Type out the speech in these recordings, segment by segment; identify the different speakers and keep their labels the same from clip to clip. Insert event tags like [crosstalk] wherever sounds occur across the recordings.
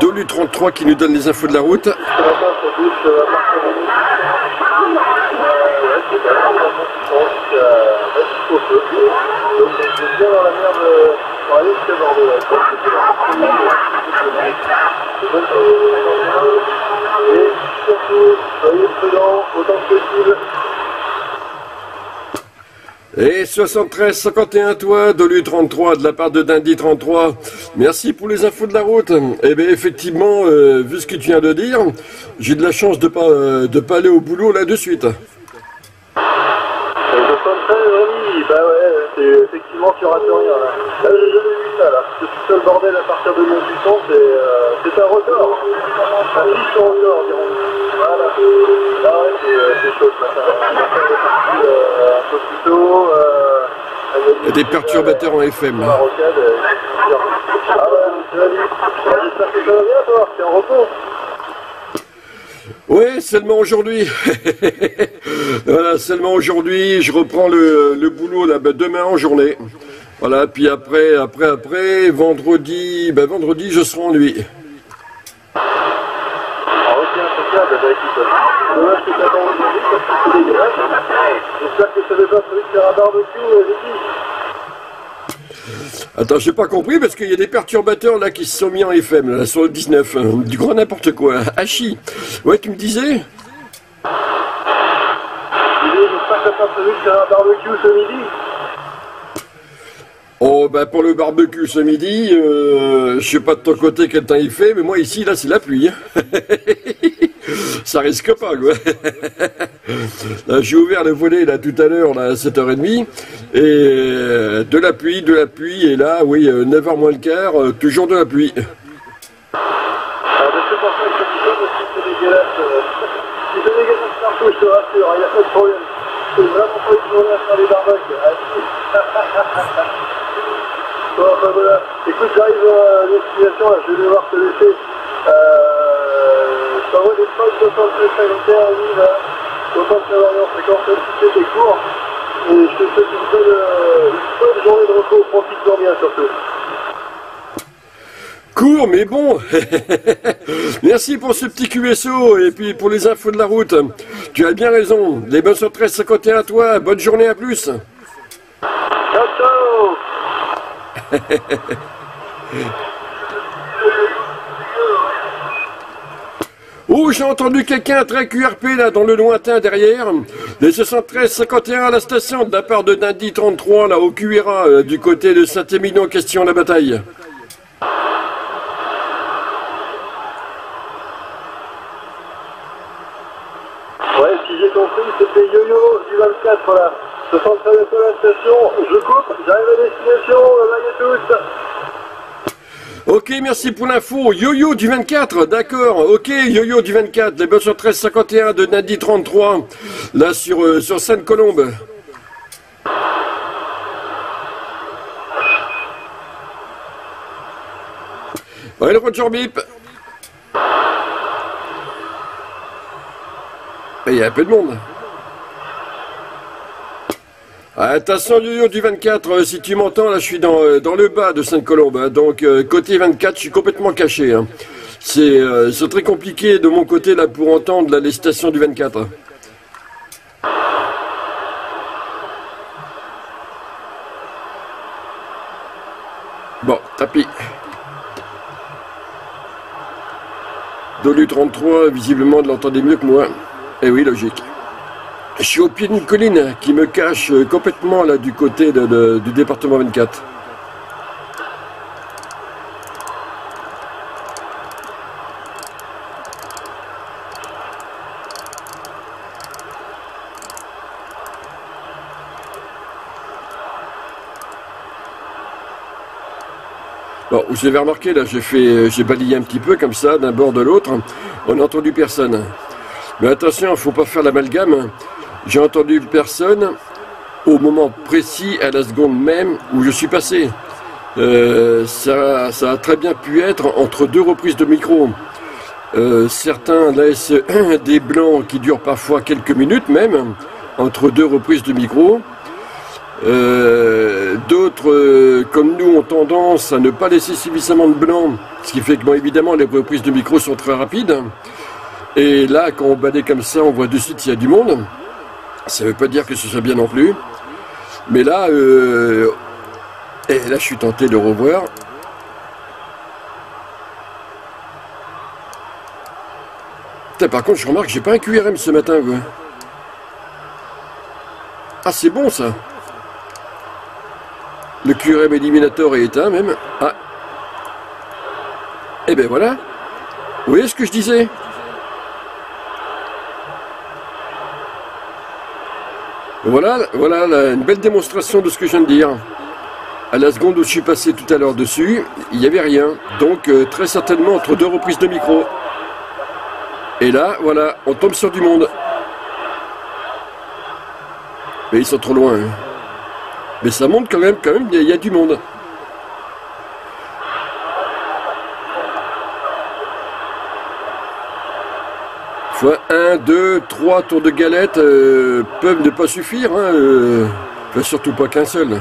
Speaker 1: Dolu 33 qui nous donne les infos de la route.
Speaker 2: Et surtout, soyez prudents autant que possible.
Speaker 1: Et 73 51 toi, Dolu 33 de la part de Dindy 33. Merci pour les infos de la route. Eh bien effectivement, euh, vu ce que tu viens de dire, j'ai de la chance de pas euh, de pas aller au boulot là de suite.
Speaker 2: Et 73, oui, bah ouais, c'est effectivement tu rates rien. Là, là j'ai jamais vu ça là. Tout seul bordel à partir de Montbuisson, c'est euh, c'est un record. Un fiche record, dirons Là c'est euh, chaud euh, un peu plus tôt. Euh,
Speaker 1: Il y a des perturbateurs en FM.
Speaker 2: Rocade, euh, Ah ouais, tu l'as dit. Bah, J'espère que ça va bien toi, t'es en repos.
Speaker 1: Oui, seulement aujourd'hui. [laughs] voilà, seulement aujourd'hui, je reprends le, le boulot là, ben, demain en journée. Voilà, puis après, après, après, vendredi, ben, vendredi, je serai en nuit.
Speaker 2: Ok, impeccable, écoute, dommage que t'attends aujourd'hui parce que c'est dégueulasse. J'espère que ça n'avait pas prévu de faire un barbecue, euh, Vicky.
Speaker 1: Attends, j'ai pas compris parce qu'il y a des perturbateurs là qui se sont mis en FM là, sur le 19. hein, du grand n'importe quoi. Hachi. Ouais, tu me disais
Speaker 2: Je disais, j'espère que t'as pas prévu de faire un barbecue ce midi.
Speaker 1: Oh, bah pour le barbecue ce midi, euh, je sais pas de ton côté quel temps il fait, mais moi ici, là, c'est la pluie. hein. [laughs] Ça risque pas, quoi. [laughs] J'ai ouvert le volet là tout à l'heure, à 7h30, et euh, de la pluie, de la pluie, et là, oui, euh, 9h moins le quart, euh, toujours de la pluie. [laughs]
Speaker 2: Euh. Il n'y a pas de problème. C'est vraiment pas une journée à faire des barbecues. Si. Bon, voilà. Écoute, j'arrive à destination, là, je vais devoir te laisser. Euh, je t'envoie des potes 73 51 oui, là. Autant de Orient, fréquence citer des cours. Et je te souhaite une bonne, euh, une bonne journée de repos. Profite-en bien surtout.
Speaker 1: Court, mais bon. [laughs] Merci pour ce petit QSO et puis pour les infos de la route. Tu as bien raison. Les bonnes sur 13 51 à toi. Bonne journée à plus. [laughs] Oh, j'ai entendu quelqu'un très QRP là dans le lointain derrière. Les 73 51 à la station de la part de Dindy 33 là au QRA euh, du côté de Saint-Émilion question la bataille.
Speaker 2: Ouais, si j'ai compris, c'était Yo-Yo du 24 là. 73 à la station, je coupe, j'arrive à destination, bye à tous
Speaker 1: Ok, merci pour l'info. Yo-Yo du 24, d'accord. Ok, Yo-Yo du 24, les sur 13 51 de Dindy 33 là sur, euh, sur Sainte-Colombe. Ouais, le Roger Bip. Il y a un peu de monde. Ah, Attention Yo-Yo du 24, euh, si tu m'entends, là je suis dans, euh, dans le bas de Sainte-Colombe, hein. donc euh, côté 24 je suis complètement caché. hein. C'est très compliqué de mon côté là pour entendre là, les stations du 24. Bon, tapis. Dolu 33, visiblement de l'entendez mieux que moi. Eh oui, logique. Je suis au pied d'une colline qui me cache euh, complètement là du côté du département 24. Bon, vous avez remarqué, là, j'ai fait, j'ai balayé un petit peu comme ça, d'un bord de l'autre. On n'a entendu personne. Mais attention, il ne faut pas faire l'amalgame. J'ai entendu personne au moment précis, à la seconde même où je suis passé. Euh, ça, ça a très bien pu être entre deux reprises de micro. Euh, certains laissent [clears throat] des blancs qui durent parfois quelques minutes même, entre deux reprises de micro. Euh, d'autres, comme nous, ont tendance à ne pas laisser suffisamment de blanc, ce qui fait que, évidemment, les reprises de micro sont très rapides. Et là, quand on balaye comme ça, on voit de suite s'il y a du monde. Ça ne veut pas dire que ce soit bien non plus. Mais là, euh, et là, je suis tenté de revoir. par contre, je remarque que j'ai pas un QRM ce matin. Ah, c'est bon ça. Le QRM éliminator est éteint même. Ah. Eh ben voilà. Vous voyez ce que je disais? Voilà, voilà une belle démonstration de ce que je viens de dire. À la seconde où je suis passé tout à l'heure dessus, il n'y avait rien. Donc euh, très certainement entre deux reprises de micro. Et là, voilà, on tombe sur du monde. Mais ils sont trop loin. Hein. Mais ça monte quand même, quand même, il y, a du monde. Fois 1, 2, 3 tours de galette euh, peuvent ne pas suffire. Hein, euh, surtout pas qu'un seul. Là,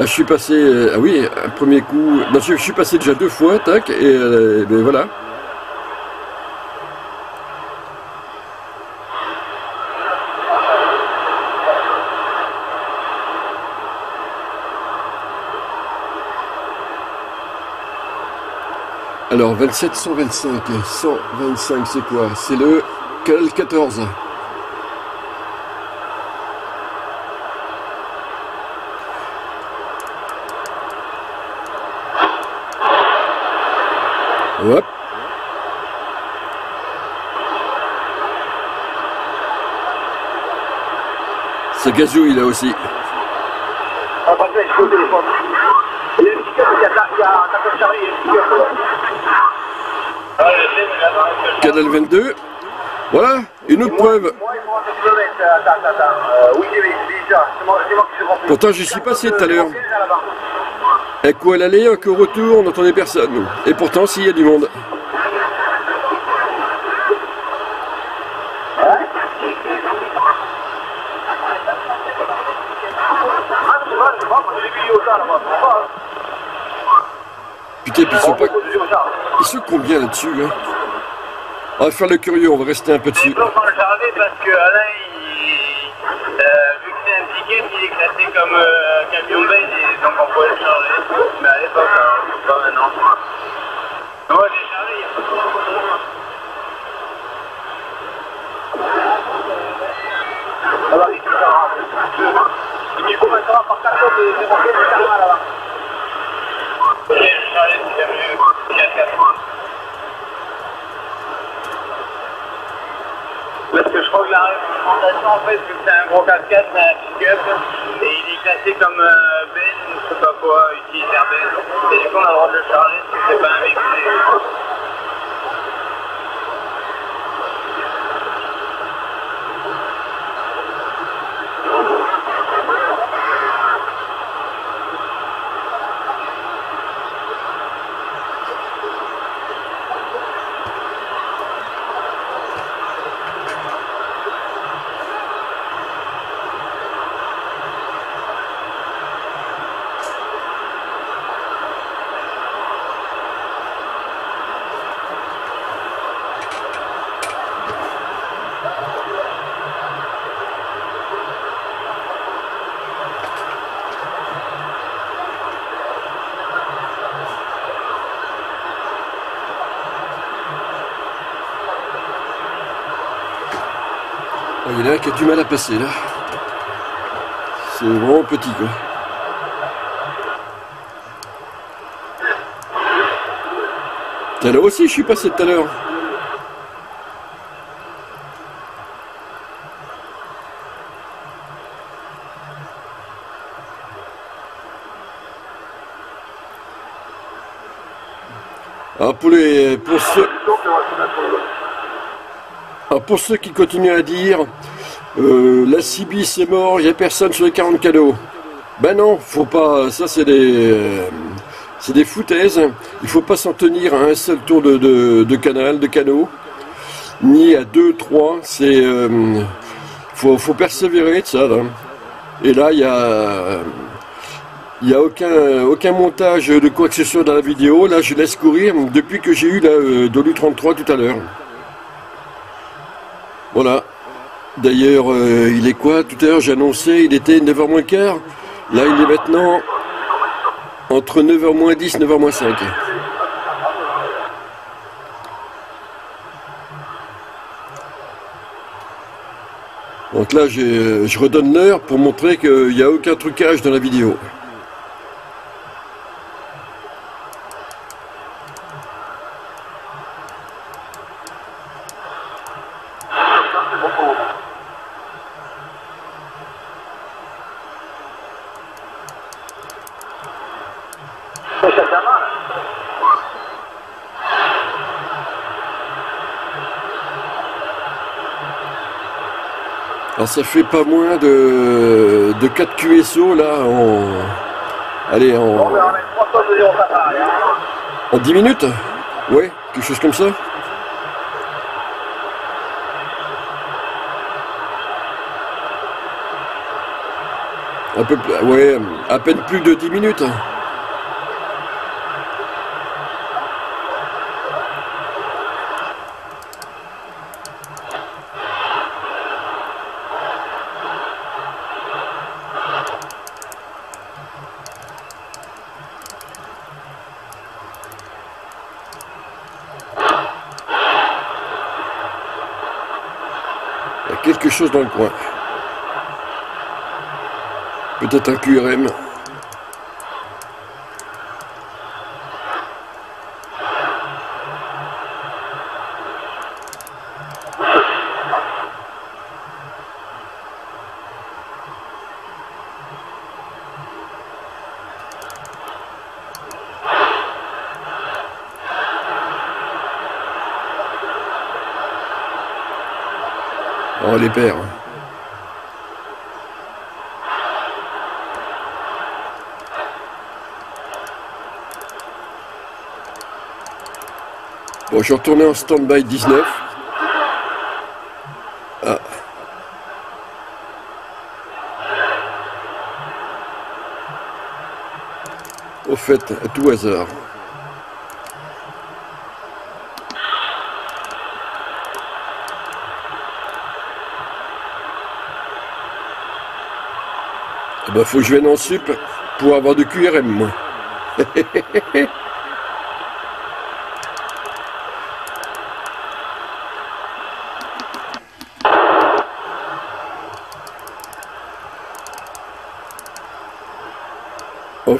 Speaker 1: je suis passé, euh, ah oui, un premier coup, je, suis passé déjà deux fois, tac, et ben voilà. Alors 27, 125, 125 c'est quoi? C'est le Cal 14. Hop. C'est gazouille là aussi. Ah, bah, Canal 22. Voilà, une autre preuve. Pourtant, je suis passé tout à l'heure. Quoi, elle allait, qu'au retour, on n'entendait personne. Et pourtant, s'il y a du monde. Putain, puis ils sont pas... Ils sont combien là-dessus hein On va faire le curieux, on va rester un peu dessus.
Speaker 3: parce que Alain, il... euh, vu que c'est un ticket, il est classé comme euh, camion base, donc on pourrait le charger. Mais à l'époque, hein, pas maintenant. Moi, j'ai chargé, il n'y a pas de Ah bah, il faut Du coup, maintenant, par contre, de Parce que je crois que la réglementation, en fait, vu que c'est un gros cascade, c'est un pick-up, et il est classé comme euh, Ben je sais pas quoi, utilitaire Ben. Et du coup, on a le droit de le charger parce que c'est pas un véhicule.
Speaker 1: Qui a du mal à passer là. C'est vraiment petit quoi. Là aussi je suis passé tout à l'heure. Alors pour les pour ceux pour ceux qui continuent à dire euh, la CB c'est mort, il n'y a personne sur les 40 cadeaux. Ben non, faut pas. Ça c'est des. Des foutaises. Il faut pas s'en tenir à un seul tour de, canal, de canaux, ni à deux, trois. C'est. Euh, faut, persévérer de ça. Et là, il y a, a aucun, aucun montage de quoi que ce soit dans la vidéo. Là, je laisse courir depuis que j'ai eu la euh, Dolu 33 tout à l'heure. Voilà. D'ailleurs, euh, il est quoi Tout à l'heure, j'ai annoncé, il était 9h moins quart. Là, il est maintenant entre 9h moins 10, 9h moins 5. Donc là, je redonne l'heure pour montrer qu'il n'y a aucun trucage dans la vidéo. Ça fait pas moins de, de 4 QSO là en. Allez en. En 10 minutes? Ouais, quelque chose comme ça Un peu ouais, à peine plus de 10 minutes. quelque chose dans le coin. Peut-être un QRM. Les pères. Bon, je suis retourné en stand-by 19. Ah. Au fait, à tout hasard. Bah faut que je vienne en sup pour avoir de QRM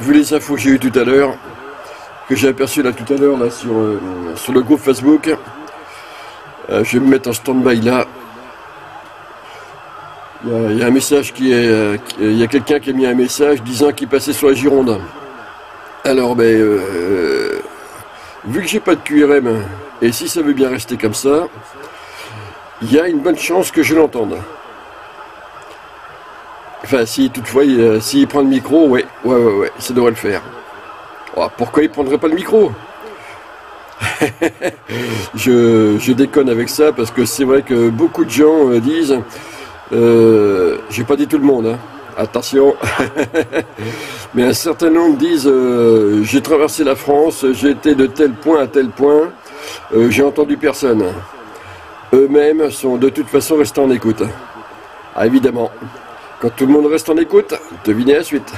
Speaker 1: vu les infos que j'ai eu tout à l'heure, que j'ai aperçu là tout à l'heure là sur, euh, sur le groupe Facebook, euh, je vais me mettre en stand-by là un message qui est. Euh, il y a quelqu'un qui a mis un message disant qu'il passait sur la Gironde. Alors, ben. Euh, vu que j'ai pas de QRM, et si ça veut bien rester comme ça, il y a une bonne chance que je l'entende. Enfin, si toutefois, s'il prend le micro, ouais, ouais, ouais, ouais, ça devrait le faire. Oh, pourquoi il prendrait pas le micro? [laughs] Je, je, déconne avec ça parce que c'est vrai que beaucoup de gens euh, disent euh, j'ai pas dit tout le monde, hein. attention. [laughs] Mais un certain nombre disent euh, j'ai traversé la France, j'ai été de tel point à tel point, euh, j'ai entendu personne. Eux-mêmes sont de toute façon restés en écoute. Ah, évidemment. Quand tout le monde reste en écoute, devinez la suite.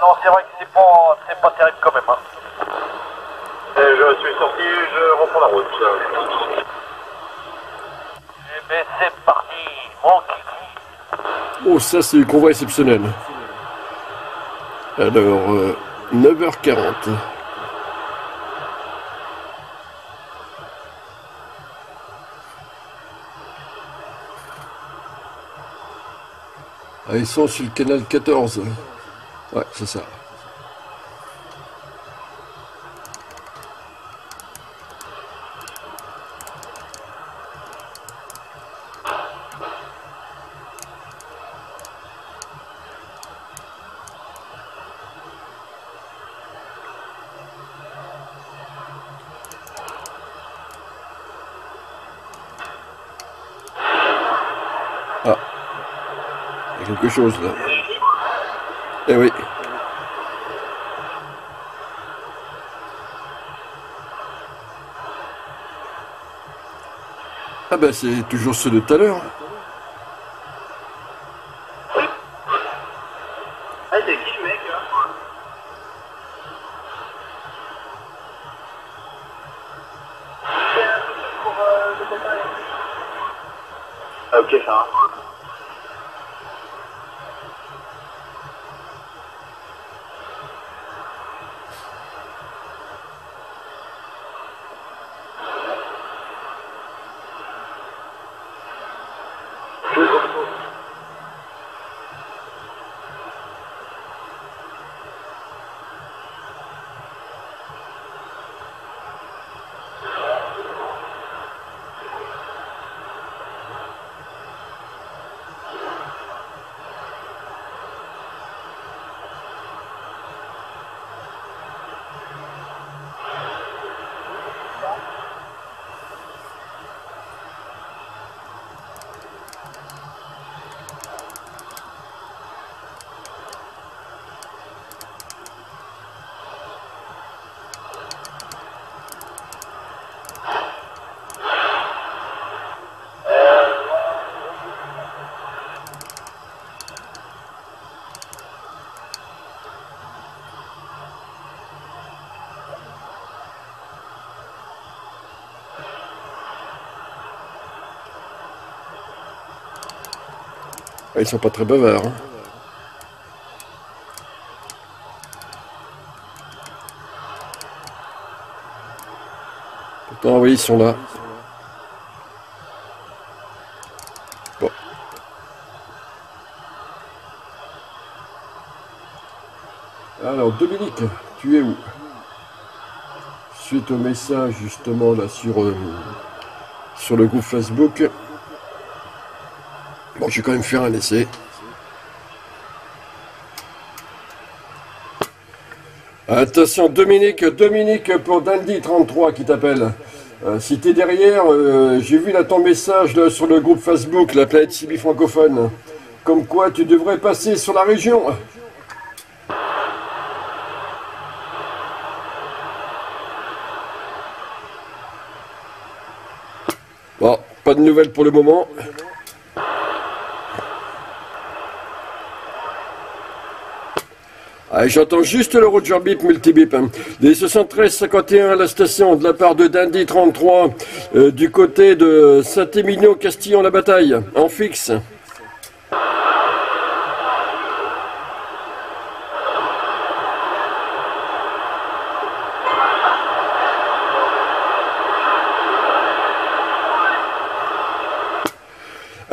Speaker 3: non, c'est vrai que c'est pas, pas terrible quand même. Hein. je suis sorti, je reprends la route c'est parti, mon kiki.
Speaker 1: Oh, ça, c'est le convoi exceptionnel. Alors, 9h40. Euh, ah, ils sont sur le canal 14. Ouais, c'est ça. Quelque chose là. Eh oui. Ah ben c'est toujours ceux de tout à l'heure. Ils sont pas très bavards. hein. Pourtant, oui, ils sont là. Alors, Dominique, tu es où? Suite au message justement là sur, euh, sur le groupe Facebook. Bon, je vais quand même faire un essai. Attention, Dominique, Dominique pour Dandy33 qui t'appelle. Euh, si t'es derrière, euh, j'ai vu ton message sur le groupe Facebook, la planète Sibi francophone. Comme quoi tu devrais passer sur la région. Bon, pas de nouvelles pour le moment. Ah, J'entends juste le Roger Bip multibip. hein. Des 73-51 à la station de la part de Dandy 33 euh, du côté de Saint-Émilion Castillon-la Bataille en fixe.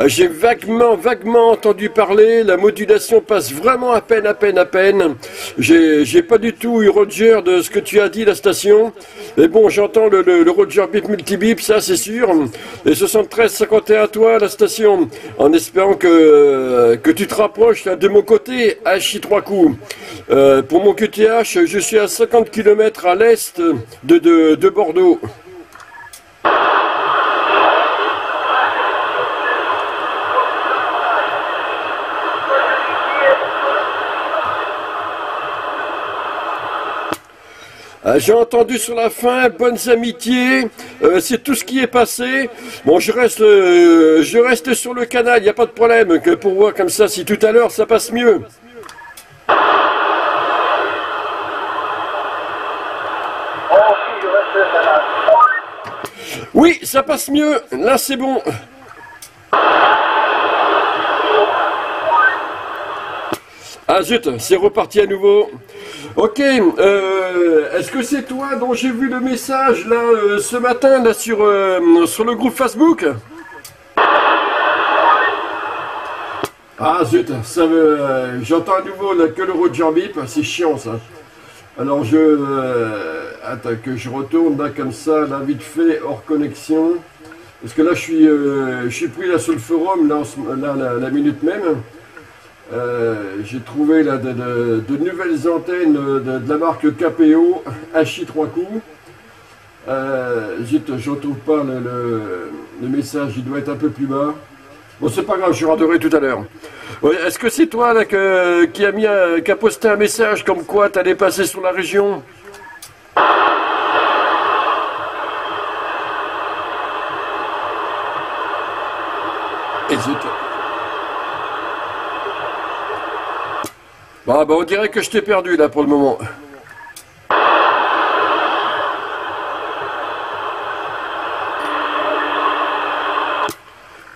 Speaker 1: J'ai vaguement, vaguement entendu parler, la modulation passe vraiment à peine, à peine, à peine. J'ai pas du tout eu Roger de ce que tu as dit, la station. Mais bon, j'entends le, le, le Roger Bip Multibip, ça c'est sûr. Et 73-51 à toi, la station. En espérant que, que tu te rapproches de mon côté, H 3 coups. Pour mon QTH, je suis à 50 km à l'est de, de, de Bordeaux. Ah, J'ai entendu sur la fin, bonnes amitiés, euh, c'est tout ce qui est passé. Bon, je reste, euh, je reste sur le canal, il n'y a pas de problème, pour voir comme ça, si tout à l'heure ça passe mieux. Oui, ça passe mieux, là c'est bon. Ah zut, c'est reparti à nouveau. Ok, euh, est-ce que c'est toi dont j'ai vu le message là euh, ce matin là sur, euh, sur le groupe Facebook? Ah zut, ça j'entends à nouveau là, que le Roger Bip, c'est chiant ça. Alors je, attends que je retourne là comme ça, là vite fait hors connexion, parce que là je suis, je suis pris là sur le forum là, la minute même. Euh, j'ai trouvé là, de, nouvelles antennes de, de la marque KPO, HI 3 coups. Euh, je retrouve pas le, message, il doit être un peu plus bas. Bon, c'est pas grave, je renderai tout à l'heure. Est-ce que c'est toi là, qui, a mis qui a posté un message comme quoi tu allais passer sur la région? Bah, bah, on dirait que je t'ai perdu là pour le moment.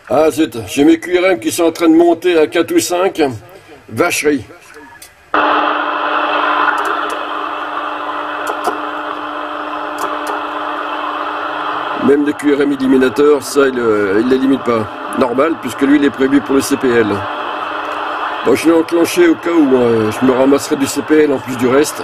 Speaker 1: Ah zut, j'ai mes QRM qui sont en train de monter à 4 ou 5. Vacherie. Même les QRM éliminateurs, ça, il ne euh, les limite pas. Normal, puisque lui, il est prévu pour le CPL. Je l'ai enclenché au cas où euh, je me ramasserai du CPL en plus du reste.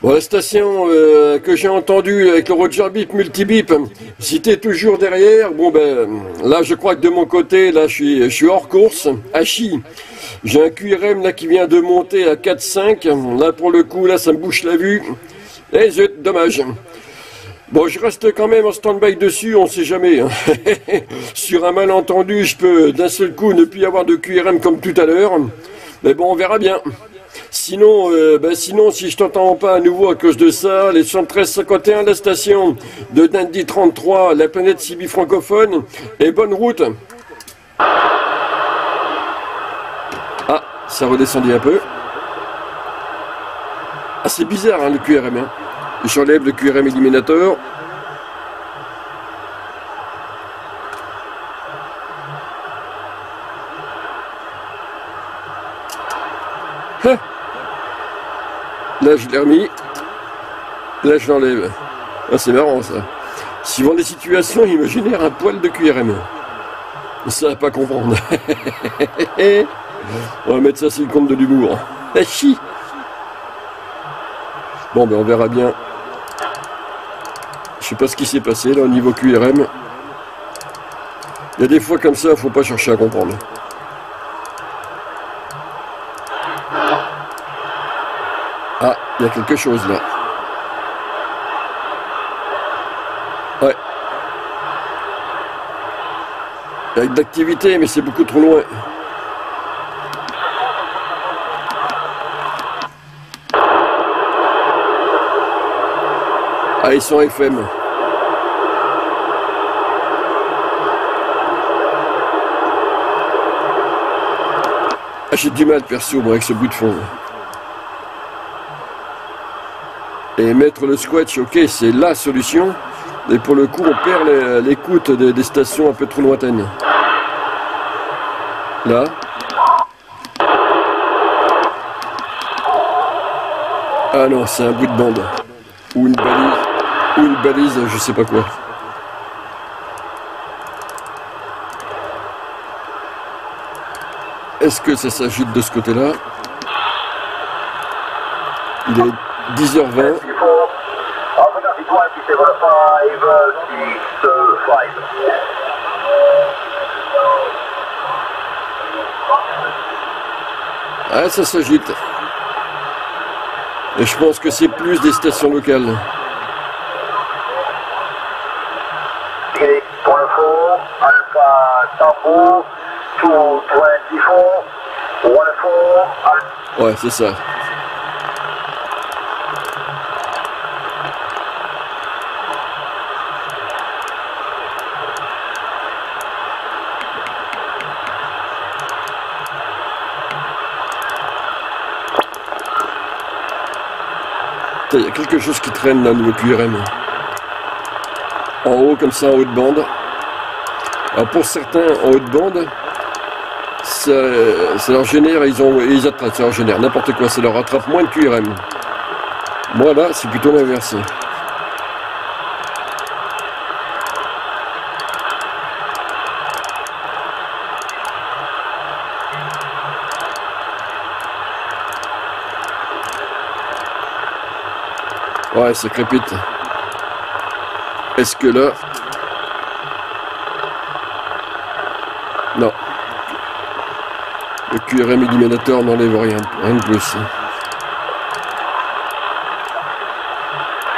Speaker 1: Bon, la station euh, que j'ai entendue avec le Roger Bip Multibip, si t'es toujours derrière, bon ben là je crois que de mon côté, là je suis, je suis hors course, Hachi. J'ai un QRM là qui vient de monter à 4-5. Là pour le coup, là ça me bouche la vue. Eh zut, dommage. Bon, je reste quand même en stand-by dessus, on sait jamais. Hein. [laughs] Sur un malentendu, je peux d'un seul coup ne plus avoir de QRM comme tout à l'heure. Mais bon, on verra bien. Sinon, euh, ben sinon, si je t'entends pas à nouveau à cause de ça, les 113-51, la station de Dandy 33, la planète Sibi francophone, et bonne route. Ah, ça redescendit un peu. Ah, c'est bizarre hein, le QRM. Hein. J'enlève le QRM éliminateur. Hein Là, je l'ai remis. Là, je l'enlève. Ah, c'est marrant, ça. Suivant les situations, il me génère un poil de QRM. Ça va pas comprendre. [laughs] On va mettre ça sur le compte de l'humour. [laughs] Bon, ben on verra bien. Je sais pas ce qui s'est passé là au niveau QRM. Il y a des fois comme ça, faut pas chercher à comprendre. Il y a quelque chose là. Ouais. Il y a d'activité, mais c'est beaucoup trop loin. Ils sont FM. Ah, j'ai du mal perso moi, avec ce bout de fond. Et mettre le squash, ok, c'est la solution. Et pour le coup, on perd l'écoute des, stations un peu trop lointaines. Là. Ah non, c'est un bout de bande. Ou une balise. Ou une balise, je sais pas quoi. Est-ce que ça s'agite de ce côté-là? Il est 10h20. Ah, ça s'agite. Et je pense que c'est plus des stations locales. Ouais, c'est ça. il y a quelque chose qui traîne au niveau QRM. En haut, comme ça, en haut de bande. Alors pour certains, en haut de bande, ça, leur génère, ils, ont, ils attrapent, ça leur génère n'importe quoi, ça leur attrape moins de QRM. Moi là, c'est plutôt l'inverse. Ouais, ça crépite. Est-ce que là... Non. Le QRM éliminateur n'enlève rien, rien de plus.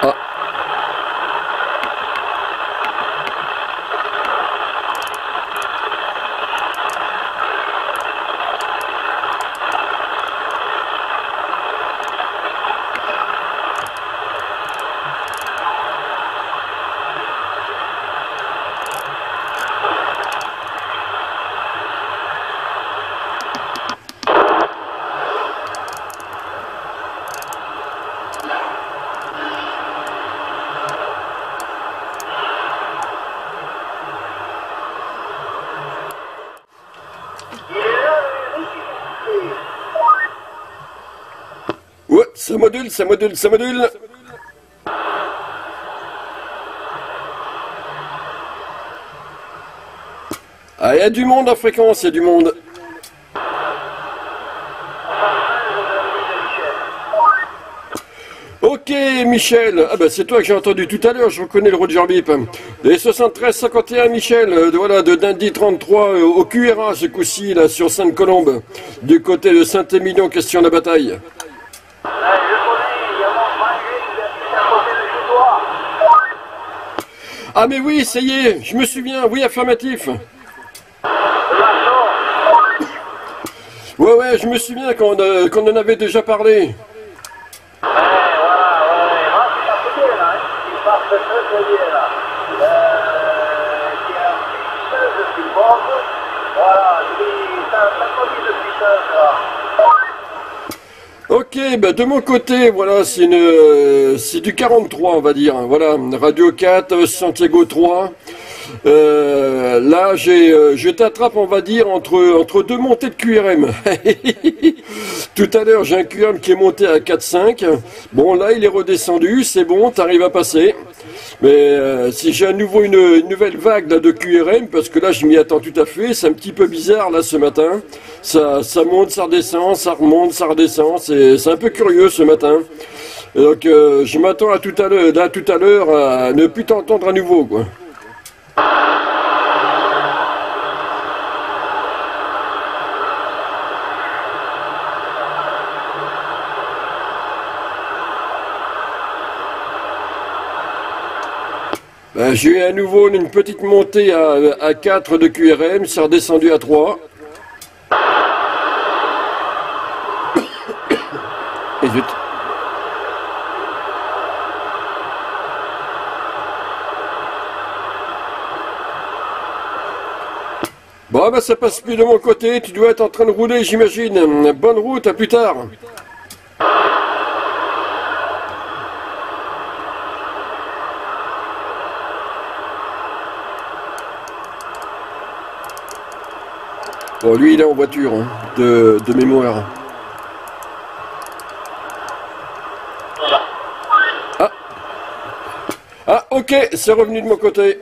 Speaker 1: Ah. Ouais, ça module, ça module, ça module. Ah, il y a du monde en fréquence, il y a du monde. Ok, Michel. Ah ben c'est toi que j'ai entendu tout à l'heure, je reconnais le Roger Bip. Et 73-51, Michel, euh, voilà, de Dindy 33 euh, au QRA ce coup-ci, là, sur Sainte-Colombe, du côté de Saint-Émilion, question de la bataille. Ah mais oui, ça y est, je me souviens, oui, affirmatif. Ouais, ouais, je me souviens qu'on euh, en avait déjà parlé. Ok, bah de mon côté, voilà, c'est une, euh, c'est du 43, on va dire. Voilà, Radio 4, Santiago 3. Euh, là, j'ai, euh, je t'attrape, on va dire, entre, entre deux montées de QRM. [laughs] Tout à l'heure, j'ai un QRM qui est monté à 4,5. Bon, là, il est redescendu, c'est bon, t'arrives à passer. Mais euh, si j'ai à nouveau une, nouvelle vague de QRM, parce que là je m'y attends tout à fait, c'est un petit peu bizarre là ce matin. Ça, monte, ça redescend, ça remonte, ça redescend. C'est un peu curieux ce matin. donc euh, je m'attends à tout à l'heure, à à ne plus t'entendre à nouveau. J'ai eu à nouveau une petite montée à, à 4 de QRM, c'est redescendu à 3. [coughs] Et zut. Bon, ben ça passe plus de mon côté, tu dois être en train de rouler, j'imagine. Bonne route, à plus tard. Lui, il est en voiture, hein, de, de, mémoire. Ah Ah, ok, c'est revenu de mon côté.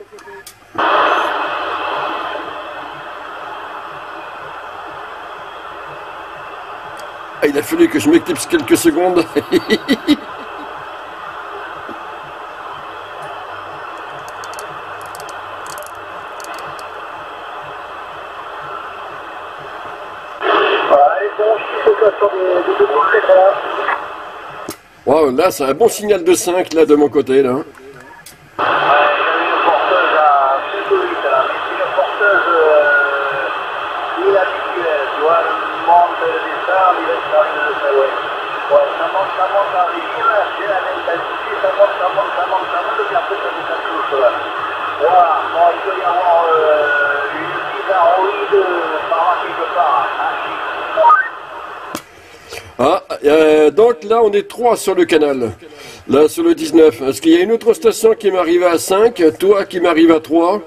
Speaker 1: Ah, il a fallu que je m'éclipse quelques secondes. [laughs] là, c'est un bon signal de 5 là de mon côté là.
Speaker 3: Ouais, j'avais une porteuse à plutôt vite là, mais c'est une porteuse euh, inhabituelle, tu vois, elle monte, elle descend, il laisse faire une de ouais. Ouais, ça monte, ça monte en régime, c'est la même intensité, ça monte, ça monte, ça monte, ça monte, et puis après ça descend tout là. Voilà, bon, il doit y avoir euh, une bizarroïde par là quelque part, hein,
Speaker 1: ah, euh, donc là, on est trois sur le canal. Là, sur le 19. Est-ce qu'il y a une autre station qui m'arrive à 5, toi qui m'arrive à 3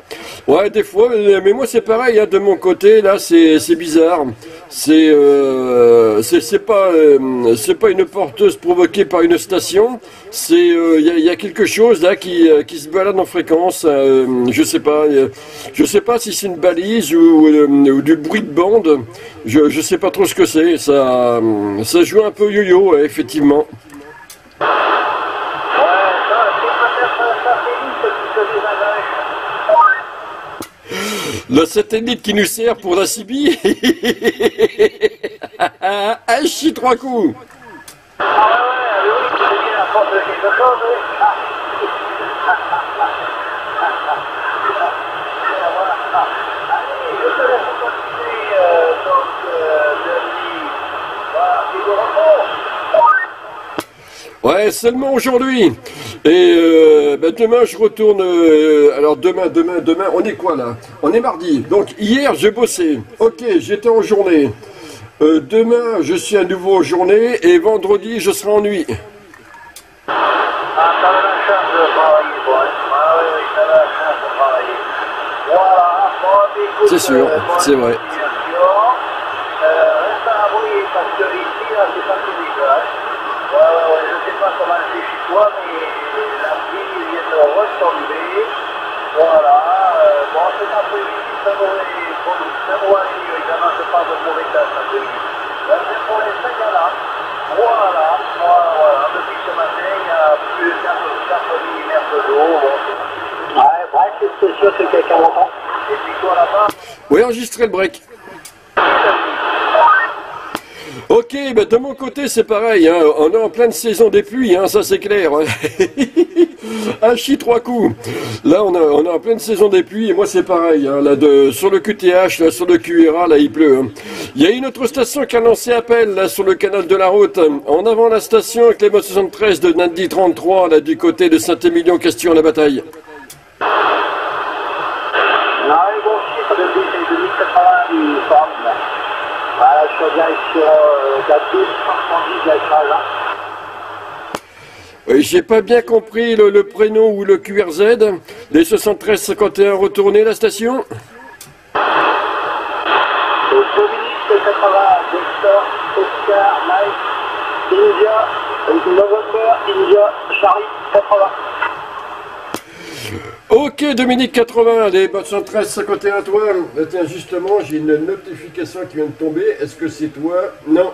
Speaker 1: Ouais, des fois, mais moi c'est pareil, hein, de mon côté, là, c'est bizarre. C'est euh, c'est pas euh, c'est pas une porteuse provoquée par une station. C'est il euh, y, y, a quelque chose là qui, euh, qui se balade en fréquence. je sais pas. je sais pas si c'est une balise ou, ou, du bruit de bande. Je je sais pas trop ce que c'est. Ça ça joue un peu yo-yo, effectivement. Le satellite qui nous sert pour la CB [laughs] Ah, chie trois coups.
Speaker 3: Ouais,
Speaker 1: seulement aujourd'hui. Et euh, ben demain, je retourne. Euh, alors demain, demain, demain, on est quoi là? On est mardi. Donc hier, j'ai bossé. Ok, j'étais en journée. Euh, demain, je suis à nouveau en journée. Et vendredi, je serai en nuit. C'est sûr, c'est vrai.
Speaker 3: Ouais, ouais, ouais, je sais pas comment c'est chez toi, mais Voilà, euh, bon, cet après-midi, ça ça de mauvais pour l'instant, il y en a. Voilà, voilà, voilà. Depuis ce matin, il y a plus de 4, 4 mm d'eau. Bon. Ouais, bref, c'est sûr que quelqu'un. Et puis toi là-bas,
Speaker 1: Oui, enregistrez le break. Ok, bah de mon côté c'est pareil, hein. on est en pleine saison des pluies, hein, ça c'est clair. [laughs] Un chi trois coups. Là on, a, on est en pleine saison des pluies moi c'est pareil. hein. Là, de, sur le QTH, là, sur le QRA, là il pleut. hein. Il y a une autre station qui a lancé appel là sur le canal de la route. En avant la station avec les 73 de Nandi 33 là du côté de Saint-Émilion, question la bataille.
Speaker 3: Non, les bons chiffres depuis c'est 2080 du forme. Voilà, je reviens sur la 270 de la écrase.
Speaker 1: Oui, J'ai pas bien compris le, prénom ou le QRZ. Les 73 51 retournez la station.
Speaker 3: Et Dominique 80, Victor, Oscar, Mike, India, India, Charlie 80.
Speaker 1: Ok, Dominique 80, les 73 51 toi. Tiens, justement, j'ai une notification qui vient de tomber. Est-ce que c'est toi? Non.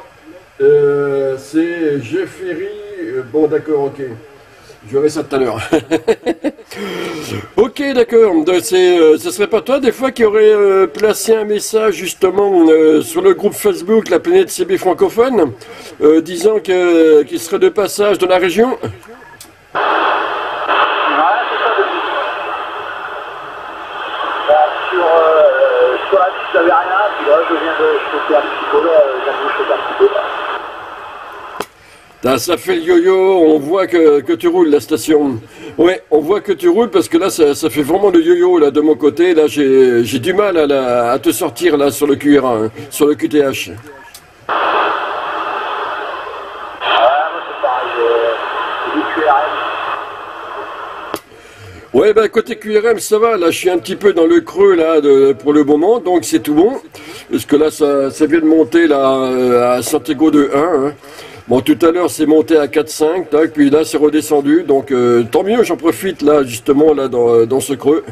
Speaker 1: Euh, c'est Jeffery. Euh, Bon, d'accord, ok. Je verrai ça tout à l'heure. [laughs] ok, d'accord. Euh, Ce serait pas toi, des fois, qui aurait euh, placé un message, justement, sur le groupe Facebook La Planète CB francophone, disant qu'il serait de passage dans la région
Speaker 3: Voilà, c'est ça, Dominique. Bah, sur, euh, sur la liste, j'avais rien, puis là, je viens de choper un petit peu, là, je viens de choper un petit peu, là.
Speaker 1: Ah, ça fait le yo-yo, on voit que, que tu roules la station. Ouais, on voit que tu roules parce que là, ça, ça fait vraiment le yo-yo là de mon côté. Là, j'ai du mal à, la- à te sortir là sur le QRA, hein, sur le QTH.
Speaker 3: Ouais, moi, c'est pareil, euh, du QRM.
Speaker 1: Ouais, ben côté QRM, ça va. Là, je suis un petit peu dans le creux là pour le moment, donc c'est tout bon. Parce que là, ça, ça vient de monter là euh, à Santiago de 1. hein. Bon, tout à l'heure, c'est monté à 4,5, tac, puis là, c'est redescendu. Donc, euh, tant mieux, j'en profite là, justement, là, dans, dans ce creux.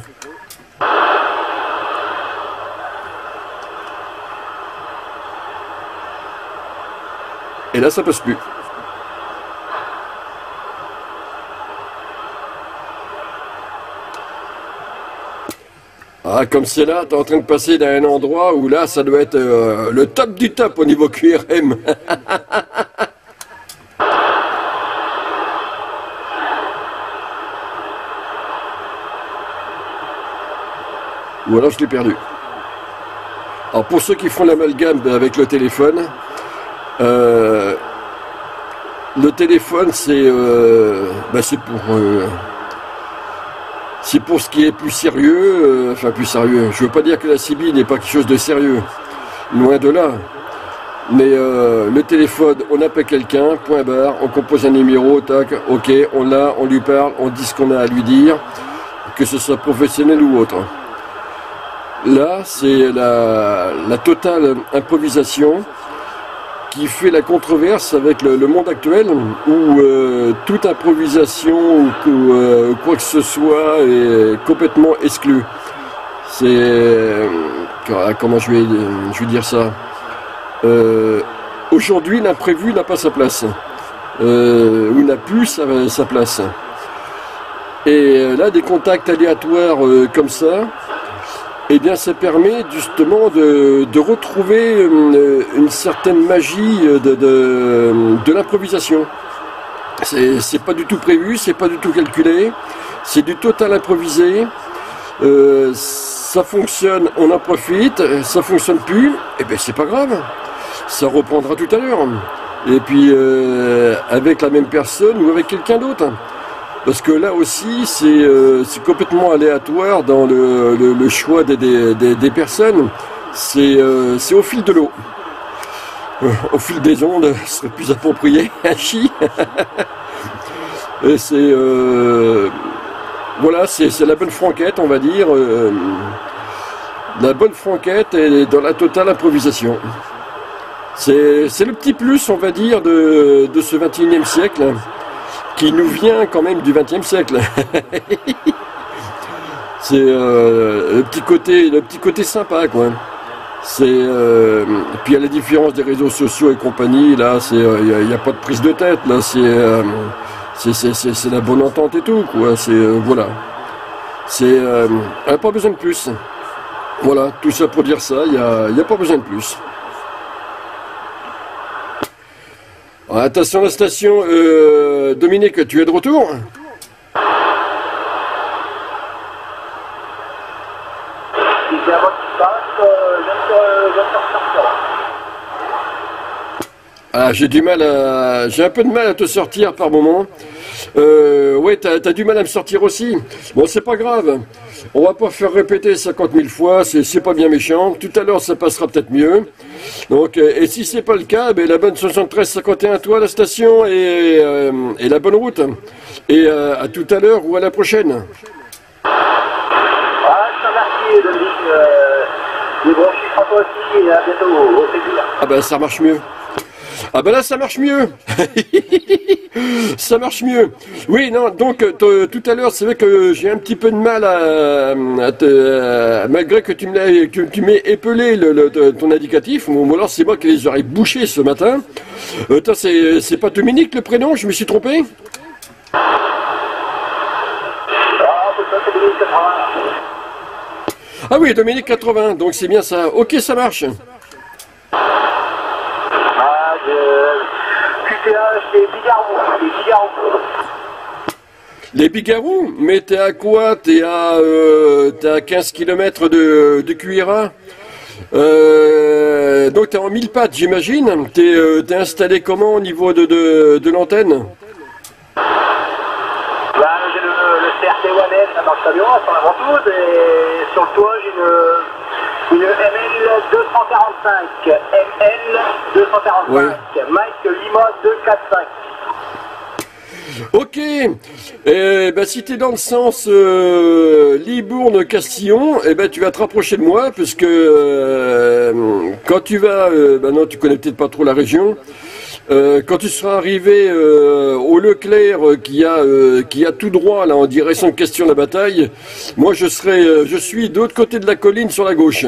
Speaker 1: Et là, ça passe plus. Ah, comme c'est là, t'es en train de passer dans un endroit où là, ça doit être euh, le top du top au niveau QRM. [laughs] Ou alors je l'ai perdu. Alors pour ceux qui font l'amalgame avec le téléphone, euh, le téléphone c'est euh, bah, pour c'est pour ce qui est plus sérieux, euh, enfin plus sérieux. Je veux pas dire que la CB n'est pas quelque chose de sérieux, loin de là. Mais euh, le téléphone, on appelle quelqu'un, point barre, on compose un numéro, tac, ok, on l'a, on lui parle, on dit ce qu'on a à lui dire, que ce soit professionnel ou autre. Là, c'est la totale improvisation qui fait la controverse avec le, monde actuel où euh, toute improvisation ou, euh, quoi que ce soit est complètement exclue. C'est euh, comment je vais, dire ça? Aujourd'hui, l'imprévu n'a pas sa place, ou n'a plus sa, place. Et là, des contacts aléatoires comme ça, eh bien, ça permet justement de, de retrouver euh, une certaine magie de, de, de l'improvisation. C'est pas du tout prévu, c'est pas du tout calculé, c'est du total improvisé. Euh, ça fonctionne, on en profite, ça fonctionne plus, et bien c'est pas grave, ça reprendra tout à l'heure. Et puis euh, avec la même personne ou avec quelqu'un d'autre. Parce que là aussi, c'est euh, complètement aléatoire dans le, choix des, personnes. C'est euh, c'est au fil de l'eau. Euh, au fil des ondes, ce serait plus approprié. [laughs] Chi. Et c'est voilà, c'est la bonne franquette, on va dire. la bonne franquette est dans la totale improvisation. C'est le petit plus, on va dire, de, de ce 21e siècle, qui nous vient quand même du 20e siècle. [laughs] c'est euh, le petit côté, le petit côté sympa, quoi. C'est euh, puis à la différence des réseaux sociaux et compagnie, là, c'est il euh, n'y a, pas de prise de tête, là, c'est c'est la bonne entente et tout, quoi. C'est voilà, c'est pas besoin de plus. Voilà, tout ça pour dire ça, il n'y a, a pas besoin de plus. Attention la station, euh, Dominique, tu es de retour Ah, j'ai du mal à, j'ai un peu de mal à te sortir par moment. Euh, ouais, t'as, as du mal à me sortir aussi. Bon, c'est pas grave. On va pas faire répéter 50 000 fois, c'est pas bien méchant. Tout à l'heure, ça passera peut-être mieux. Donc, euh, et si c'est pas le cas, ben, la bonne 73-51, toi, la station, et, euh, et, la bonne route. Et euh, à tout à l'heure ou à la prochaine.
Speaker 4: Ah.
Speaker 1: Ah ben, ça marche mieux. Ah ben là ça marche mieux [laughs] Ça marche mieux Oui, non, donc euh, tout à l'heure c'est vrai que j'ai un petit peu de mal à, te, malgré que tu m'aies épelé le, ton indicatif, ou alors c'est moi qui les aurais bouchés ce matin. Euh, c'est pas Dominique le prénom, je me suis trompé? Ah oui, Dominique 80, donc c'est bien ça. Ok, ça marche.
Speaker 4: Les Bigarous.
Speaker 1: Les Bigarous Mais t'es à quoi T'es à, euh, à 15 km de, de Cuira euh, donc t'es en mille pattes j'imagine. T'es euh, installé comment au niveau de, de, de l'antenne
Speaker 4: bah, J'ai le, le CRT One ça marche très bien sur la ventouse et sur le toit j'ai une, une ML 245. ML 245. Mike Lima 245.
Speaker 1: Ok, eh ben, si tu es dans le sens euh, Libourne-Castillon, eh ben, tu vas te rapprocher de moi, puisque euh, quand tu vas, euh, ben non, tu connais peut-être pas trop la région, euh, quand tu seras arrivé euh, au Leclerc euh, qui a qui a tout droit là en direction de question la bataille, moi je serai je suis de l'autre côté de la colline sur la gauche.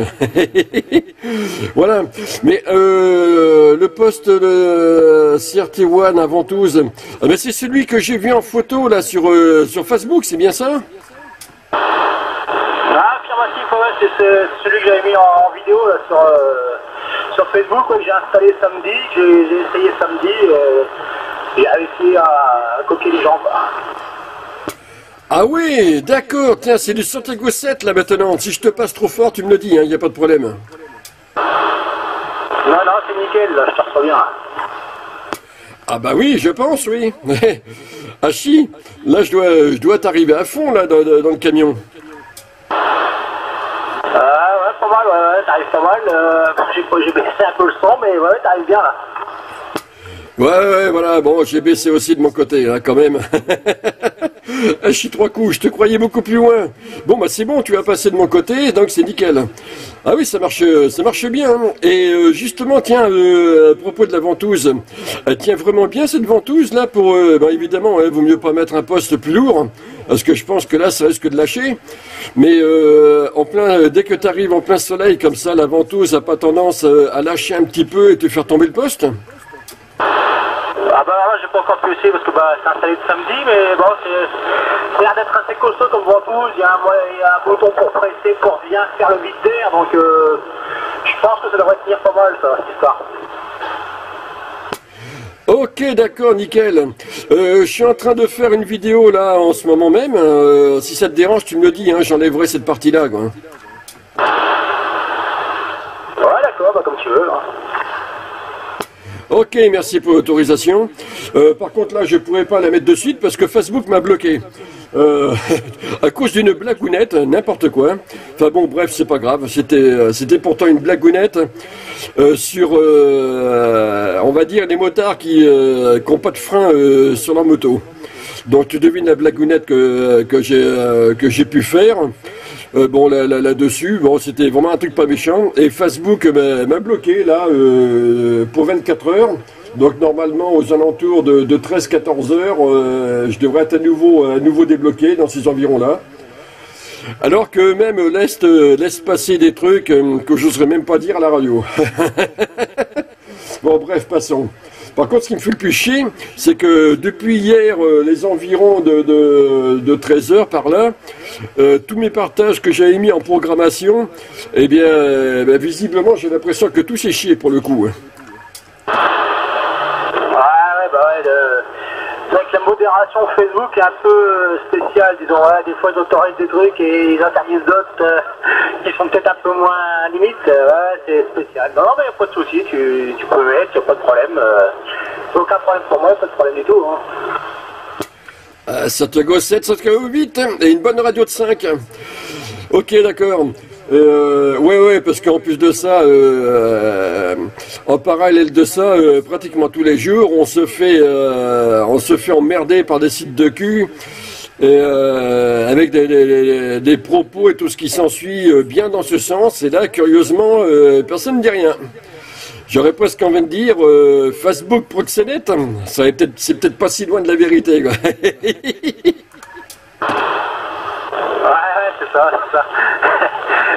Speaker 1: [laughs] voilà. Mais le poste de CRT1 à Ventouse, c'est celui que j'ai vu en photo là sur sur Facebook, c'est bien ça?
Speaker 4: Ah, c'est celui que j'avais mis en, vidéo là, sur sur Facebook, j'ai installé samedi, j'ai essayé samedi euh, et à essayer à, coquer les jambes.
Speaker 1: Ah oui, d'accord, tiens, c'est du Santiago 7 là maintenant. Si je te passe trop fort, tu me le dis, il hein, n'y a pas de problème. Non,
Speaker 4: non, c'est nickel, là, je te reçois bien.
Speaker 1: Ah bah oui, je pense, oui. [laughs] Hachi, là je dois, je dois t'arriver à fond là dans le camion
Speaker 4: pas mal, ouais, t'arrives pas mal. Euh, j'ai baissé un peu le son, mais ouais, t'arrives bien là.
Speaker 1: Ouais, ouais, voilà, bon, j'ai baissé aussi de mon côté, hein, quand même. [laughs] je suis trois coups, je te croyais beaucoup plus loin. Bon, bah c'est bon, tu as passé de mon côté, donc c'est nickel. Ah oui, ça marche, ça marche bien. Hein. Et euh, justement, tiens, euh, à propos de la ventouse, elle tient vraiment bien cette ventouse là pour, bah, évidemment, il vaut mieux pas mettre un poste plus lourd parce que je pense que là, ça risque de lâcher. Mais euh, en plein, dès que tu arrives en plein soleil, comme ça, la ventouse n'a pas tendance euh, à lâcher un petit peu et te faire tomber le poste?
Speaker 4: Ah bah là j'ai pas encore pu essayer parce que bah, c'est installé de samedi mais bon c'est l'air d'être assez costaud comme ventouse, il y, a un, bouton pour presser pour bien faire le vide d'air donc euh, je pense que ça devrait tenir pas mal ça cette histoire.
Speaker 1: Ok, d'accord, nickel. Euh, je suis en train de faire une vidéo là en ce moment même. Euh, si ça te dérange, tu me le dis, hein, j'enlèverai cette partie-là. Quoi.
Speaker 4: Ouais, d'accord, bah, comme tu veux. Hein.
Speaker 1: Ok, merci pour l'autorisation. Euh, par contre, là, je pourrais pas la mettre de suite parce que Facebook m'a bloqué. Euh, [laughs] à cause d'une blagounette, n'importe quoi. Enfin bon, bref, c'est pas grave. C'était, euh, c'était pourtant une blagounette euh, sur, on va dire, les motards qui n'ont pas de frein sur leur moto. Donc tu devines la blagounette que, que j'ai que j'ai pu faire. bon, là-dessus, bon, c'était vraiment un truc pas méchant. Et Facebook m'a bloqué, là, pour 24 heures. Donc normalement aux alentours de, 13-14 heures, je devrais être à nouveau, débloqué dans ces environs-là. Alors que même l'Est laisse passer des trucs que je n'oserais même pas dire à la radio. [laughs] bon bref, passons. Par contre, ce qui me fait le plus chier, c'est que depuis hier, euh, les environs de, 13 heures par là, euh, tous mes partages que j'avais mis en programmation, eh bien, euh, ben, visiblement, j'ai l'impression que tout s'est chié pour le coup. Hein.
Speaker 4: modération Facebook est un peu euh, spéciale, disons. des fois, ils autorisent des trucs et ils interdisent d'autres euh, qui sont peut-être un peu moins limites. Euh, c'est spécial. Non, mais il n'y a pas de souci, tu, peux mettre, il n'y a pas de problème. aucun problème pour moi, pas de problème du tout. Hein.
Speaker 1: Santiago 7, Santiago 8 et une bonne radio de 5. Ok, d'accord. Euh, ouais, ouais, parce qu'en plus de ça, euh, en parallèle de ça, euh, pratiquement tous les jours, on se fait, euh, on se fait emmerder par des sites de cul. avec des, propos et tout ce qui s'ensuit bien dans ce sens. Et là, curieusement, personne ne dit rien. J'aurais presque envie de dire Facebook proxénète. Ça peut-être, c'est peut-être pas si loin de la vérité. [laughs] ouais,
Speaker 4: ouais, c'est ça, c'est ça. [laughs]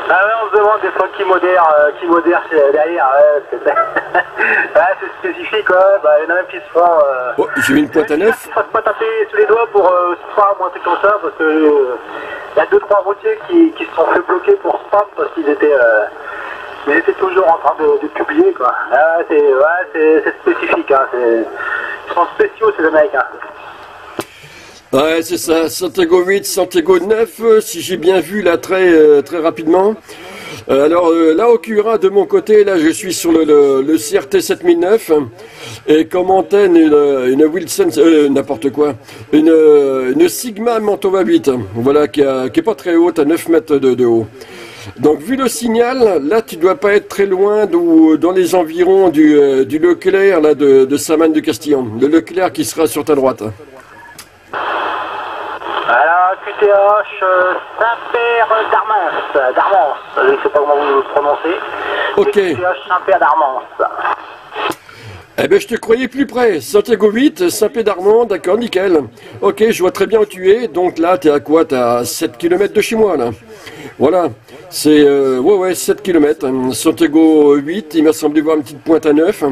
Speaker 4: Ah ouais, on se demande des fois qui modère, euh, qui modère derrière. Ouais, c'est [laughs] spécifique, quoi. Bah, il y en a même qui se font. Euh,
Speaker 1: oh, j'ai mis une pointe à neuf.
Speaker 4: Il faut pas taper sous les doigts pour euh, spam ou un truc comme ça, parce que euh, il y a deux trois routiers qui, qui se sont fait bloquer pour spam parce qu'ils étaient. ils étaient toujours en train de, de publier quoi. C'est ouais, c'est spécifique, hein. ils sont spéciaux ces Américains.
Speaker 1: Ouais, c'est ça, Santiago 8, Santiago 9, euh, si j'ai bien vu là très, euh, très rapidement. Euh, alors là, au Cura, de mon côté, là, je suis sur le, CRT 7009 et comme antenne une, Wilson, n'importe quoi, une, Sigma Mantova 8, voilà, qui, est pas très haute, à 9 mètres de, haut. Donc vu le signal, là tu dois pas être très loin dans les environs du, du Leclerc là, de, de Saman du Castillon. Le Leclerc qui sera sur ta droite.
Speaker 4: Alors, QTH Saint-Père d'Armance. D'Armance, je ne sais pas comment vous le prononcez.
Speaker 1: Ok. QTH
Speaker 4: Saint-Père d'Armance.
Speaker 1: Eh ben, je te croyais plus près. Santiago 8, Saint-Pé d'Armand, d'accord, nickel. Ok, je vois très bien où tu es. Donc là, tu es à quoi? Tu à 7 km de chez moi, là. Voilà. C'est, euh, ouais, ouais, 7 km. Santiago 8, il m'a semblé voir une petite pointe à 9.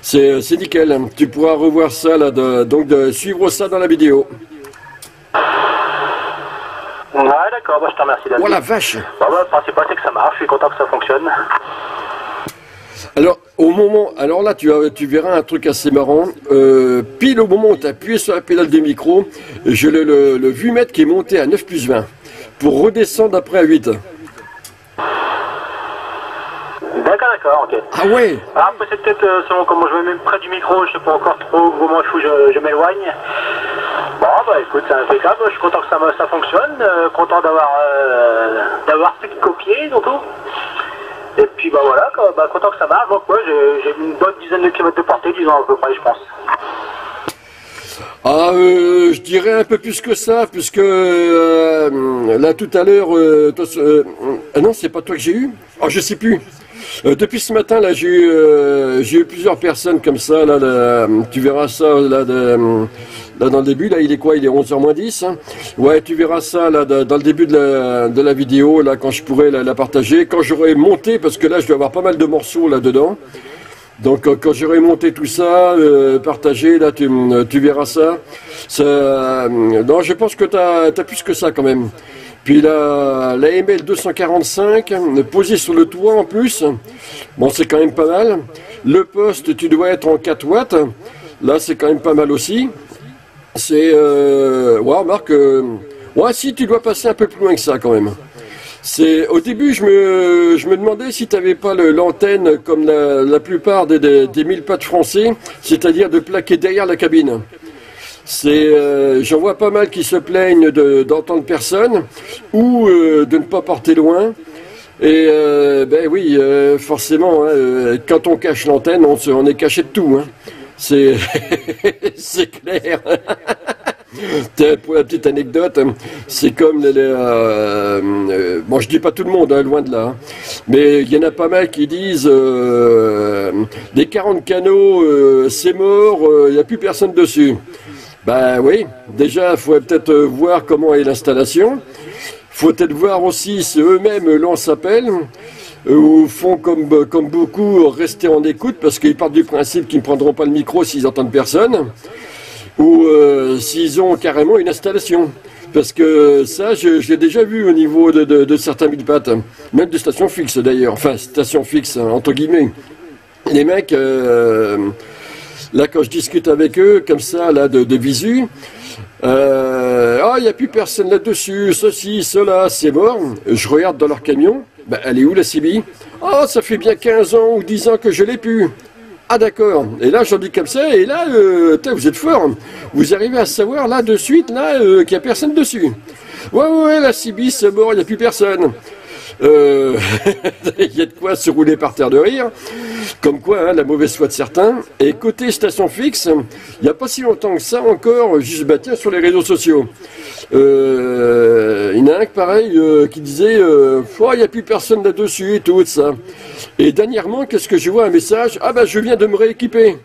Speaker 1: C'est, c'est nickel. Tu pourras revoir ça, là, donc de suivre ça dans la vidéo.
Speaker 4: Ouais, d'accord, bah, je te remercie
Speaker 1: Oh la vache
Speaker 4: bah, bah, Le principal, c'est que ça marche, je suis content que ça fonctionne.
Speaker 1: Alors, au moment, alors là, tu, tu verras un truc assez marrant. Euh, pile au moment où tu as appuyé sur la pédale des micros, j'ai le, le, le vue-mètre qui est monté à 9 plus 20 pour redescendre après à 8.
Speaker 4: D'accord, d'accord, ok.
Speaker 1: Ah ouais
Speaker 4: ah, Après, c'est peut-être euh, selon comment je vais même près du micro, je sais pas encore trop comment il faut je, je m'éloigne. Bon, bah écoute, c'est impeccable, je suis content que ça, ça fonctionne, euh, content d'avoir euh, d'avoir pu copier, surtout. Et puis bah voilà, bah, content que ça marche, donc ouais, j'ai une bonne dizaine de kilomètres de portée, disons à peu près, je pense.
Speaker 1: Ah, euh, je dirais un peu plus que ça, puisque euh, là tout à l'heure, euh, ah non, c'est pas toi que j'ai eu? Oh, je sais plus. Depuis ce matin, là, j'ai eu, j'ai eu plusieurs personnes comme ça. Là, tu verras ça là, là, dans le début. Là, il est quoi Il est 11h moins 10. Hein. ouais, tu verras ça là, dans le début de la, vidéo, là, quand je pourrai la, partager. Quand j'aurai monté, parce que là, je dois avoir pas mal de morceaux là-dedans. Donc euh, quand j'aurai monté tout ça, euh, partagé, là tu, tu verras ça. euh, non, je pense que tu as, plus que ça quand même. Puis la, la ML 245, posée sur le toit en plus, bon c'est quand même pas mal. Le poste, tu dois être en 4 watts, là c'est quand même pas mal aussi. C'est, euh, ouais, Marc, ouais si tu dois passer un peu plus loin que ça quand même. C'est au début, je me, je me demandais si tu n'avais pas l'antenne comme la, la plupart des, des, des mille pattes français, c'est-à-dire de plaquer derrière la cabine. C'est, euh, j'en vois pas mal qui se plaignent d'entendre personne ou euh, de ne pas porter loin. Et euh, ben oui, forcément, hein, quand on cache l'antenne, on, est caché de tout. Hein. C'est, [laughs] c'est clair. [laughs] Pour la petite anecdote, c'est comme bon, je dis pas tout le monde, hein, loin de là, mais il y en a pas mal qui disent euh, les 40 canaux, c'est mort, il n'y a plus personne dessus. Ben oui, déjà, il faut peut-être voir comment est l'installation. Faut peut-être voir aussi si eux-mêmes l'on s'appelle ou font comme, comme beaucoup rester en écoute parce qu'ils partent du principe qu'ils ne prendront pas le micro s'ils entendent personne ou euh, s'ils ont carrément une installation. Parce que ça, je, l'ai déjà vu au niveau de, de, certains pattes même de stations fixes d'ailleurs, enfin stations fixes entre guillemets. Les mecs, euh, là quand je discute avec eux, comme ça, là de, de visu, euh, ah, il n'y a plus personne là-dessus, ceci, cela, c'est mort. Je regarde dans leur camion, ben, elle est où la CBI Oh, ça fait bien 15 ans ou 10 ans que je l'ai pu. Ah d'accord. Et là j'en dis comme ça, et là, euh, vous êtes fort. Vous arrivez à savoir là de suite là euh, qu'il n'y a personne dessus. Ouais ouais, la CBI c'est mort, il n'y a plus personne. Euh, [laughs] il y a de quoi se rouler par terre de rire. Comme quoi, hein, la mauvaise foi de certains. Et côté station fixe, il n'y a pas si longtemps que ça encore, juste bah sur les réseaux sociaux. Euh, il y en a un pareil euh, qui disait oh, il n'y a plus personne là-dessus et tout ça. Et dernièrement, qu'est-ce que je vois un message Ah bah je viens de me rééquiper.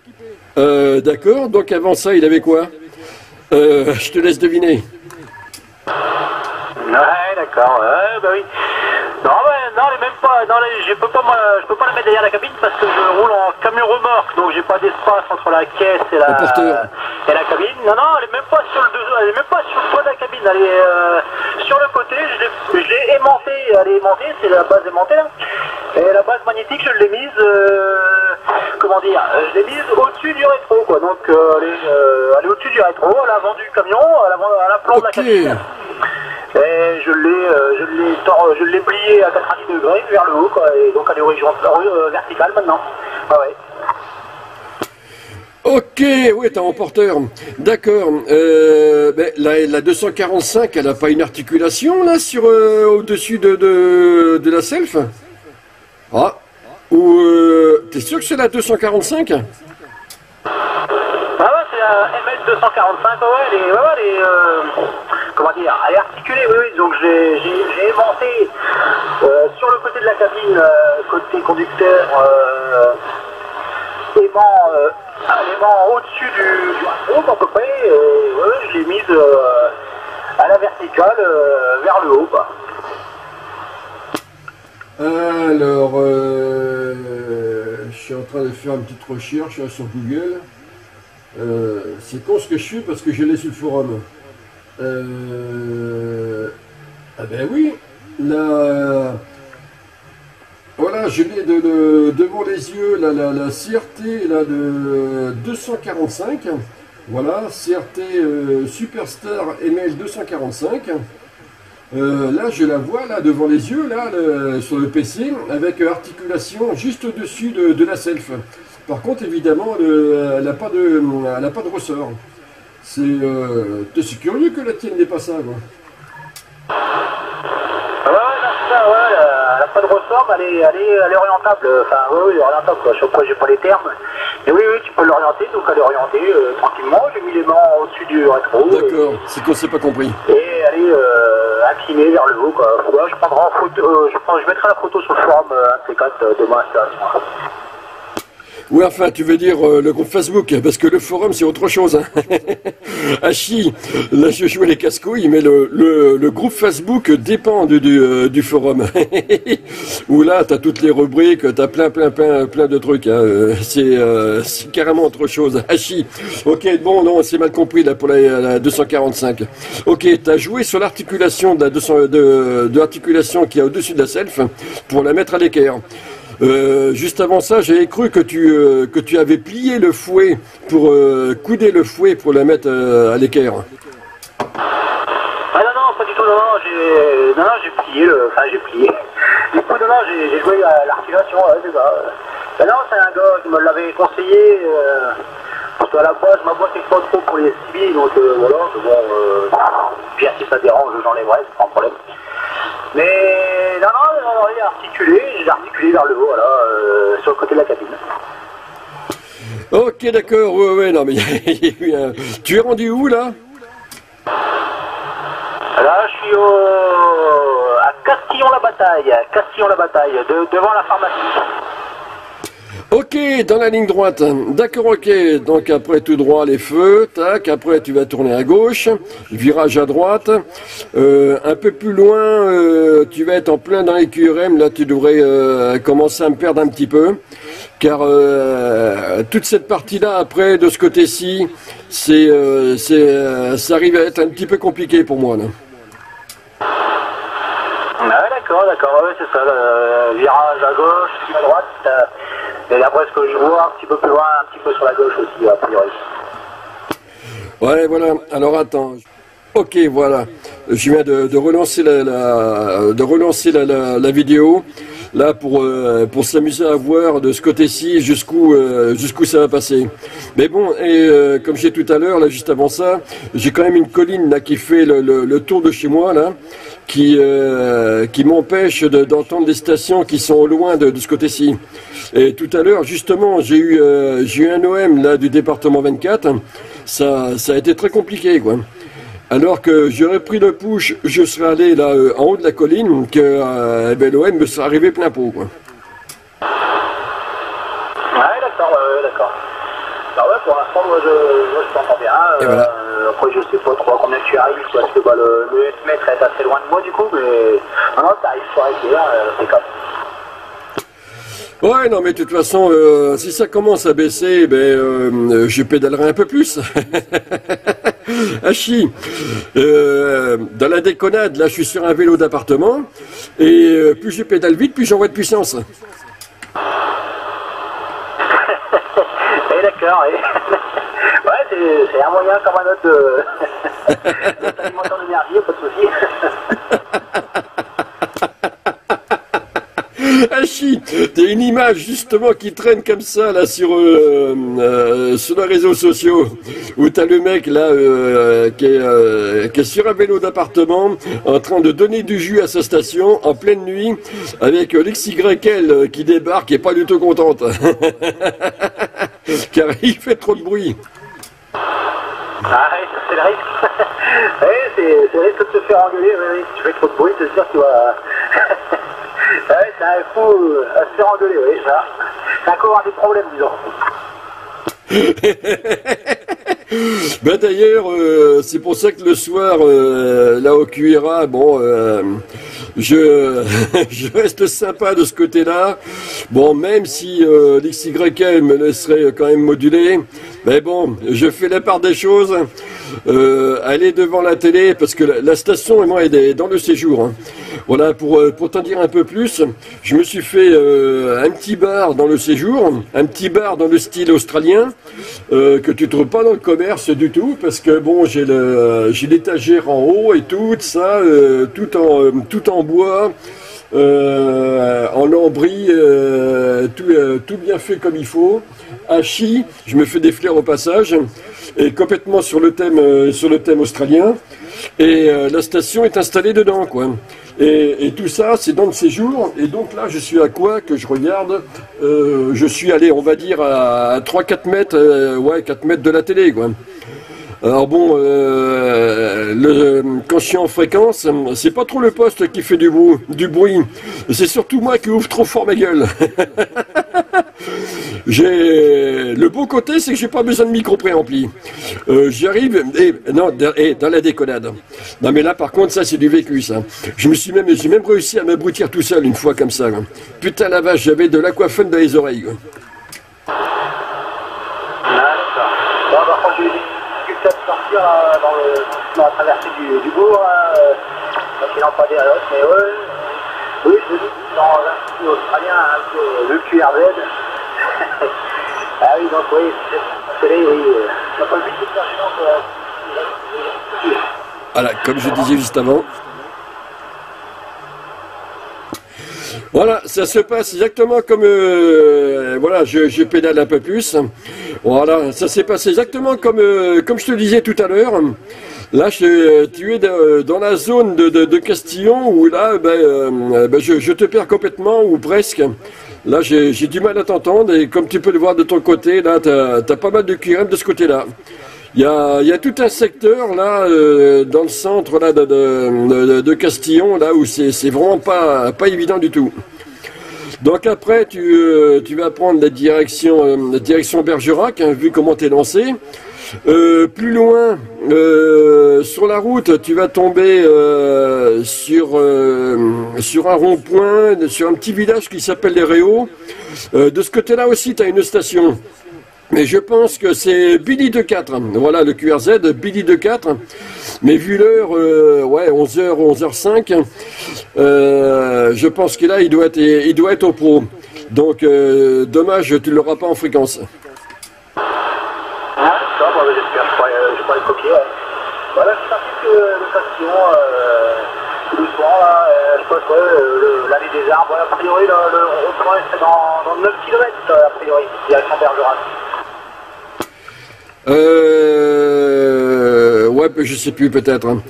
Speaker 1: D'accord, donc avant ça, il avait quoi Je te laisse deviner.
Speaker 4: Ouais, d'accord, bah oui. Non, mais non, même pas. Non, je peux pas, je peux pas la mettre derrière la cabine parce que je roule en camion remorque, donc j'ai pas d'espace entre la caisse et la, et la cabine. Non, non, elle est même pas sur le, elle est même pas sur le toit de la cabine. Elle est euh, sur le côté. Je l'ai aimantée. Elle est aimantée, c'est la base aimantée là. Et la base magnétique, je l'ai mise, euh, comment dire, je l'ai mise au-dessus du rétro, quoi. Donc euh, elle est, elle est au-dessus du rétro, à l'avant du camion, à l'avant, à de la cabine. Et je l'ai, je l'ai, je l'ai plié à 90 degrés vers le haut, quoi, et donc elle est horizontale, euh, verticale maintenant. Ah ouais.
Speaker 1: Ok, oui, t'es en porteur. D'accord. Euh, ben, la, 245, elle n'a pas une articulation là sur au-dessus de, de, de, la self? Ah. Ou t'es sûr que c'est la 245
Speaker 4: Ah ouais, c'est la MS245. Ouais, elle est, est, comment dire, elle est articulée, oui, oui. Donc j'ai aimanté euh, sur le côté de la cabine, euh, côté conducteur, euh, aimant, euh, au-dessus du, du à peu près. Et, je l'ai mise à la verticale vers le haut.
Speaker 1: Alors, je suis en train de faire une petite recherche sur Google. C'est con ce que je suis parce que je l'ai sur le forum. Euh, ah ben oui, la, voilà, je l'ai de, devant les yeux la, CRT de 245. Voilà, CRT euh, Superstar ML 245. Euh, là, je la vois là devant les yeux, là, sur le PC, avec articulation juste au-dessus de, la self. Par contre, évidemment, elle n'a pas, de, pas de ressort. C'est euh, curieux que la tienne n'ait pas ça, quoi.
Speaker 4: Ah ouais, c'est ça, ouais, elle n'a pas de ressort, mais elle est, elle est, elle est orientable. Enfin, oui, oui, orientable, quoi. Je sais pas, j'ai pas les termes. Mais oui, oui, tu peux l'orienter, donc elle est orientée euh, tranquillement. J'ai mis les mains au-dessus du rétro.
Speaker 1: D'accord, c'est qu'on s'est pas compris.
Speaker 4: Et elle est euh, inclinée vers le haut, quoi. je prendrai en photo, euh, je, prends, je mettrai la photo sur le forum, un de ces quatre, demain,
Speaker 1: oui, enfin, tu veux dire euh, le groupe Facebook, parce que le forum, c'est autre chose. Hein. [laughs] Hachi, là, je jouais les casse-couilles, mais le, le, groupe Facebook dépend du, du, euh, forum. [laughs] Où là, tu as toutes les rubriques, tu as plein, plein, plein, plein de trucs. Hein. Euh, c'est carrément autre chose. Hachi, ok, bon, non, c'est mal compris là pour la, 245. Ok, tu as joué sur l'articulation de, de, de l'articulation qui est au-dessus de la self pour la mettre à l'équerre. Euh, juste avant ça, j'avais cru que tu, euh, que tu avais plié le fouet pour euh, couder le fouet pour la mettre à l'équerre.
Speaker 4: Ah non, non, pas du tout, non, non, j'ai, non, j'ai plié, le... enfin j'ai plié. Du coup, non, non, j'ai, joué à l'articulation, ouais, c'est ça. Ben non, c'est un gars qui me l'avait conseillé, parce qu'à la base, ma boîte n'est pas trop pour les civils, donc voilà, bon, euh, bien si ça dérange, j'enlèverai, un problème. Mais non, non, il est articulé, il est articulé vers le haut, euh, sur le côté de la cabine.
Speaker 1: Ok, d'accord, ouais, ouais, non, mais. [laughs] Tu es rendu où, là?
Speaker 4: Là, je suis au... à Castillon-la-Bataille, Castillon-la-Bataille, de... devant la pharmacie.
Speaker 1: Ok, dans la ligne droite. D'accord, ok. Donc après tout droit les feux, tac. Après tu vas tourner à gauche, virage à droite. Euh, un peu plus loin, euh, tu vas être en plein dans les QRM. Là, tu devrais euh, commencer à me perdre un petit peu, car toute cette partie-là après de ce côté-ci, c'est, ça arrive à être un petit peu compliqué pour moi.
Speaker 4: Ah d'accord, d'accord. Ouais, c'est ça. Virage à gauche, à droite. Et d'après ce que je vois, un petit peu plus loin, un petit peu sur la gauche aussi, a priori.
Speaker 1: Ouais, voilà. Alors attends. Ok, voilà. Je viens de, relancer la, de relancer la, vidéo là pour euh, pour s'amuser à voir de ce côté-ci jusqu'où euh, jusqu'où ça va passer. Mais bon, et euh, comme j'ai tout à l'heure là, juste avant ça, j'ai quand même une colline là qui fait le, le tour de chez moi là qui, euh, qui m'empêche d'entendre des stations qui sont loin de, ce côté-ci. Et tout à l'heure, justement, j'ai eu, euh, j'ai eu un OM là, du département 24. Ça, ça a été très compliqué, quoi. Alors que j'aurais pris le push, je serais allé là euh, en haut de la colline, que eh ben, l'OM me serait arrivé plein pot. Quoi.
Speaker 4: Ouais, d'accord, ouais, d'accord. Bah ouais, pour l'instant, moi je, je t'entends bien. Et voilà. Après, je sais pas trop combien tu arrives, parce que bah, le, le mètre est assez loin de moi du coup, mais non, t'arrives sur là, euh, c'est comme.
Speaker 1: Ouais, non, mais de toute façon, euh, si ça commence à baisser, ben, euh, je pédalerai un peu plus. [laughs] Hachi, euh, dans la déconnade, là, je suis sur un vélo d'appartement, et euh, plus je pédale vite, plus j'envoie de puissance.
Speaker 4: D'accord, et... [laughs] c'est un moyen comme un autre de, [laughs] de s'alimenter en énergie, pas de souci. [laughs]
Speaker 1: Hachi, t'as une image justement qui traîne comme ça là sur euh, euh, sur les réseaux sociaux où t'as le mec là euh, qui, est, qui, est, sur un vélo d'appartement en train de donner du jus à sa station en pleine nuit avec l'XYL qui débarque et pas du tout contente [laughs] car il fait trop de bruit.
Speaker 4: Ah oui, c'est le risque. [laughs] oui, c'est le risque de se faire engueuler. Oui, oui. Tu fais trop de bruit, c'est sûr que tu vas. [laughs] ouais, c'est un coup à se faire engueuler, oui, ça. C'est un des problèmes, disons. [laughs]
Speaker 1: ben d'ailleurs, euh, c'est pour ça que le soir, là au QRA, bon, euh, je, [laughs] je reste sympa de ce côté-là. Bon, même si euh, l'XYL me laisserait quand même moduler, mais bon, je fais la part des choses. Euh, aller devant la télé, parce que la, station, et moi, est dans le séjour. Hein. Voilà, pour, euh, pour t'en dire un peu plus, je me suis fait euh, un petit bar dans le séjour, un petit bar dans le style australien, que tu trouves pas dans le commerce du tout, parce que bon, j'ai l'étagère en haut et tout, ça, tout, en, tout en bois. En lambris, tout, tout, bien fait comme il faut. Hachi, je me fais des fleurs au passage, et complètement sur le thème, sur le thème australien. Et la station est installée dedans, quoi. Et, tout ça, c'est dans le séjour. Et donc là, je suis à quoi que je regarde euh, Je suis allé, on va dire, à 3-4 mètres, euh, ouais, 4 mètres de la télé, quoi. Alors bon, euh, le, suis en fréquence, c'est pas trop le poste qui fait du, bruit, du bruit. C'est surtout moi qui ouvre trop fort ma gueule. [laughs] j'ai le beau côté, c'est que j'ai pas besoin de micro préampli. Euh, J'arrive et non, dans la déconnade. Non mais là, par contre, ça c'est du vécu, ça. Je me suis même, j'ai même réussi à m'abrutir tout seul une fois comme ça. Putain la vache, j'avais de l'aquafun dans les oreilles.
Speaker 4: Euh, dans, le, la traversée du, du bourg, euh, donc il en pas des l'autre, mais oui, je dis dans l'Institut australien, hein, le QRZ. [laughs] ah oui, donc oui, c'est oui. Euh, le but de
Speaker 1: Voilà, comme je disais juste avant. Voilà, ça se passe exactement comme euh, voilà, je, je, pédale un peu plus. Voilà, ça s'est passé exactement comme euh, comme je te disais tout à l'heure. Là, je, tu es dans la zone de, de, Castillon où là, ben, euh, ben je, te perds complètement ou presque. Là, j'ai du mal à t'entendre et comme tu peux le voir de ton côté, là, tu as, pas mal de QRM de ce côté-là. Il y a, tout un secteur là euh, dans le centre là de, Castillon là où c'est vraiment pas pas évident du tout. Donc après tu, euh, tu vas prendre la direction euh, direction Bergerac hein, vu comment t'es lancé. plus loin, sur la route, tu vas tomber sur, sur un rond-point, sur un petit village qui s'appelle les Réaux. de ce côté-là aussi, tu as une station. Mais je pense que c'est Billy de 4. Voilà le QRZ, Billy de 4. Mais vu l'heure, euh, ouais, 11h, 11h05, euh, je pense que là, il doit être, il doit être au pro. Donc, euh, dommage, tu ne l'auras pas en fréquence.
Speaker 4: Je. Voilà, c'est parti que le tout doucement, là, je pense, ouais, l'allée des arbres, a priori, le, c'est dans, dans 9 km, a priori, direction Bergerac.
Speaker 1: Euh, ouais, je sais plus peut-être. Hein.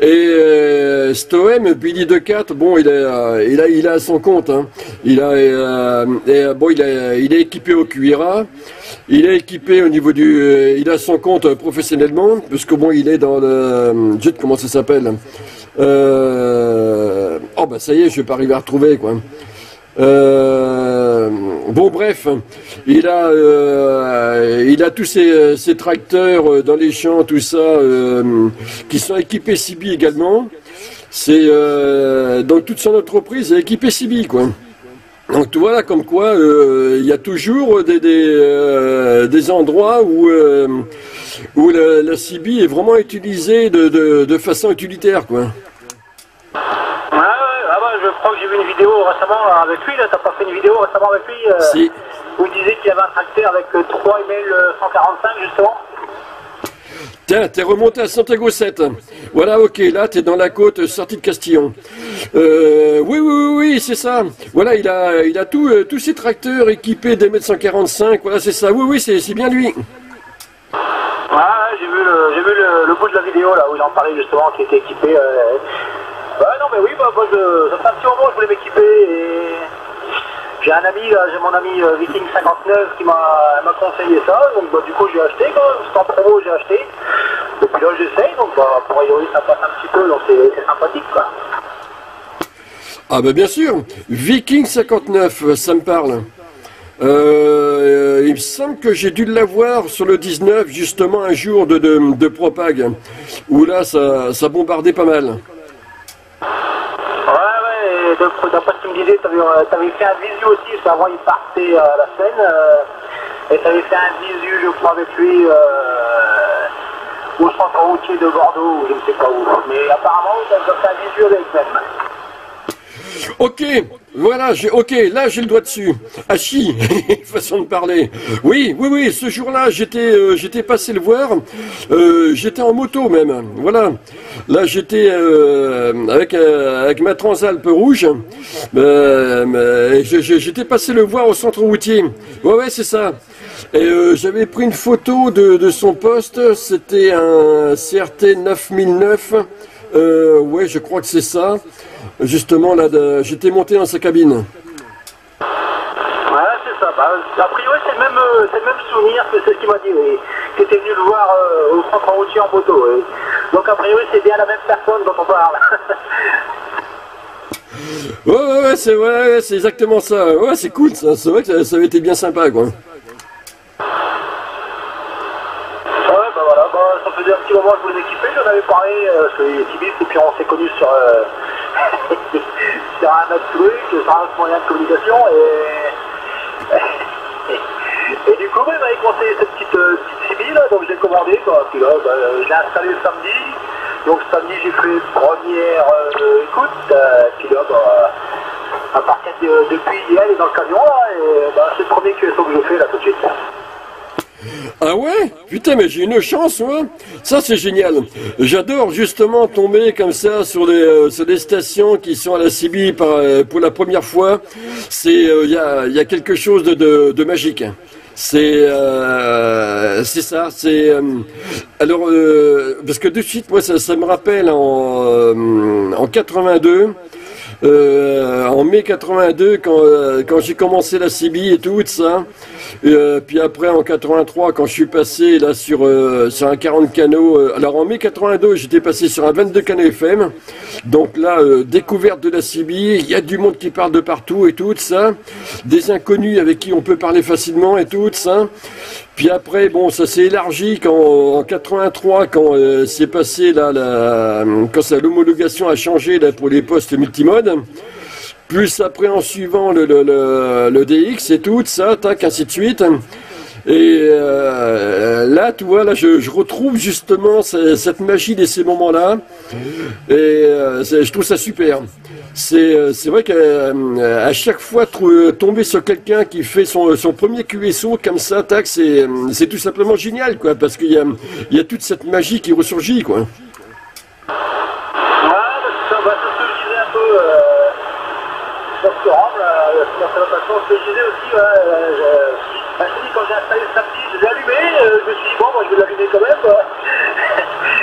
Speaker 1: Et euh, Stoem, Billy de 4, bon, euh, il, a, il a son compte. Hein. Il a, euh, et, bon, il, il est équipé au QIRA. Il est équipé au niveau du, il a son compte professionnellement, parce que bon, il est dans le, sais comment ça s'appelle. oh bah ça y est, je vais pas arriver à retrouver quoi. Euh, bon bref, il a, euh, il a tous ses, tracteurs euh, dans les champs, tout ça, qui sont équipés CB également. C'est donc toute son entreprise est équipée CB quoi. Donc tu vois comme quoi il y a toujours des, des, endroits où, où la, la, est vraiment utilisée de, de, de façon utilitaire quoi
Speaker 4: crois que j'ai vu une vidéo récemment avec lui, t'as pas fait une vidéo récemment avec lui
Speaker 1: euh, si.
Speaker 4: où il disait qu'il y avait un tracteur avec 3 emails 145 justement
Speaker 1: Tiens, t'es remonté à Santiago 7. Voilà, ok, là, t'es dans la côte sortie de Castillon. Euh, oui, oui, oui, c'est ça. Voilà, il a, il a tout, euh, tous ses tracteurs équipés des 145. Voilà, c'est ça. Oui, oui, c'est bien lui.
Speaker 4: Ah, j'ai vu, le, j'ai vu le, bout de la vidéo là où il en parlait justement, qui était équipé. Bah non mais oui, bah, moi je, ça fait un petit moment je voulais m'équiper et j'ai un ami, j'ai mon ami euh, Viking 59 qui m'a conseillé ça, donc bah, du coup j'ai acheté même, c'est en promo j'ai acheté. Et puis là j'essaye, donc bah, pour priori ça passe un petit peu, donc c'est sympathique quoi.
Speaker 1: Ah bah bien sûr, Viking 59, ça me parle. Euh, il me semble que j'ai dû l'avoir sur le 19, justement un jour de, de, de propag, où là ça, ça bombardait pas mal
Speaker 4: d'après ce que me disais, euh, fait un visu aussi, parce qu'avant il partait à la scène, euh, et tu avais fait un visu, je crois, avec lui euh, au centre routier de Bordeaux, je ne sais pas où. Mais apparemment, tu as fait un visu avec même.
Speaker 1: Ok, voilà, j'ai, ok, là j'ai le doigt dessus. Hachi, [laughs] façon de parler. Oui, oui, oui, ce jour-là, j'étais, euh, j'étais passé le voir. Euh, j'étais en moto même. Voilà. Là, j'étais euh, avec avec ma Transalpe rouge. j'étais passé le voir au centre routier. Ouais, ouais, c'est ça. Et j'avais pris une photo de, de son poste. C'était un CRT 9009. Ouais, je crois que c'est ça. Justement, là, j'étais monté dans sa cabine. Ouais,
Speaker 4: c'est ça. Bah, a priori, c'est le, même, euh, le même souvenir que c'est ce qu'il m'a dit, oui. Qui était venu le voir euh, au centre routier en moto. Donc, a priori, c'est bien la même personne dont on parle. [laughs]
Speaker 1: ouais, ouais, ouais, c'est ouais, exactement ça. Ouais, c'est cool, ça. C'est vrai que ça, avait été bien sympa, quoi. Ouais,
Speaker 4: bah voilà, bah, faisait un petit moment que je voulais m'équiper, j'en avais parlé, euh, parce que Tibis, et puis on s'est connus sur, euh, [laughs] sur un autre truc, sur un autre moyen de communication et, [laughs] et, du coup il m'avait conseillé cette petite, euh, petite donc j'ai commandé quoi. Puis là bah, j'ai installé le samedi. Donc samedi j'ai fait première euh, écoute, puis là bah, à partir de, depuis hier elle est dans le camion et bah, c'est le premier QSO que je fais là tout de suite.
Speaker 1: Ah ouais? Putain, mais j'ai une chance, moi. Ça, c'est génial. J'adore justement tomber comme ça sur des, euh, stations qui sont à la CB euh, pour la première fois. C'est, il euh, y, a, y, a, quelque chose de, magique. C'est, c'est ça. C'est alors parce que de suite, moi, ça, me rappelle en, en 82. en mai 82, quand, quand j'ai commencé la CB et tout, ça, Euh, puis après, en 83, quand je suis passé là sur, euh, un 40 canaux, euh, alors en mai 82, j'étais passé sur un 22 canaux FM. Donc là, découverte de la CB, il y a du monde qui parle de partout et tout ça. Des inconnus avec qui on peut parler facilement et tout ça. Puis après, bon, ça s'est élargi quand, en 83, quand c'est passé là, la, quand l'homologation a changé là, pour les postes multimodes plus après en suivant le, le, DX et tout, ça, tac, ainsi de suite. Et euh, là, tu vois, là, je, retrouve justement cette magie de ces moments-là. Et euh, je trouve ça super. C'est euh, vrai qu'à chaque fois, tomber sur quelqu'un qui fait son, son, premier QSO comme ça, tac, c'est tout simplement génial, quoi, parce qu'il y a, y a toute cette magie qui ressurgit, quoi.
Speaker 4: Je me disais aussi, euh, bah, je, dis, quand j'ai installé le samedi, je l'ai allumé, euh, je me suis dit, bon, moi je vais l'allumer quand même,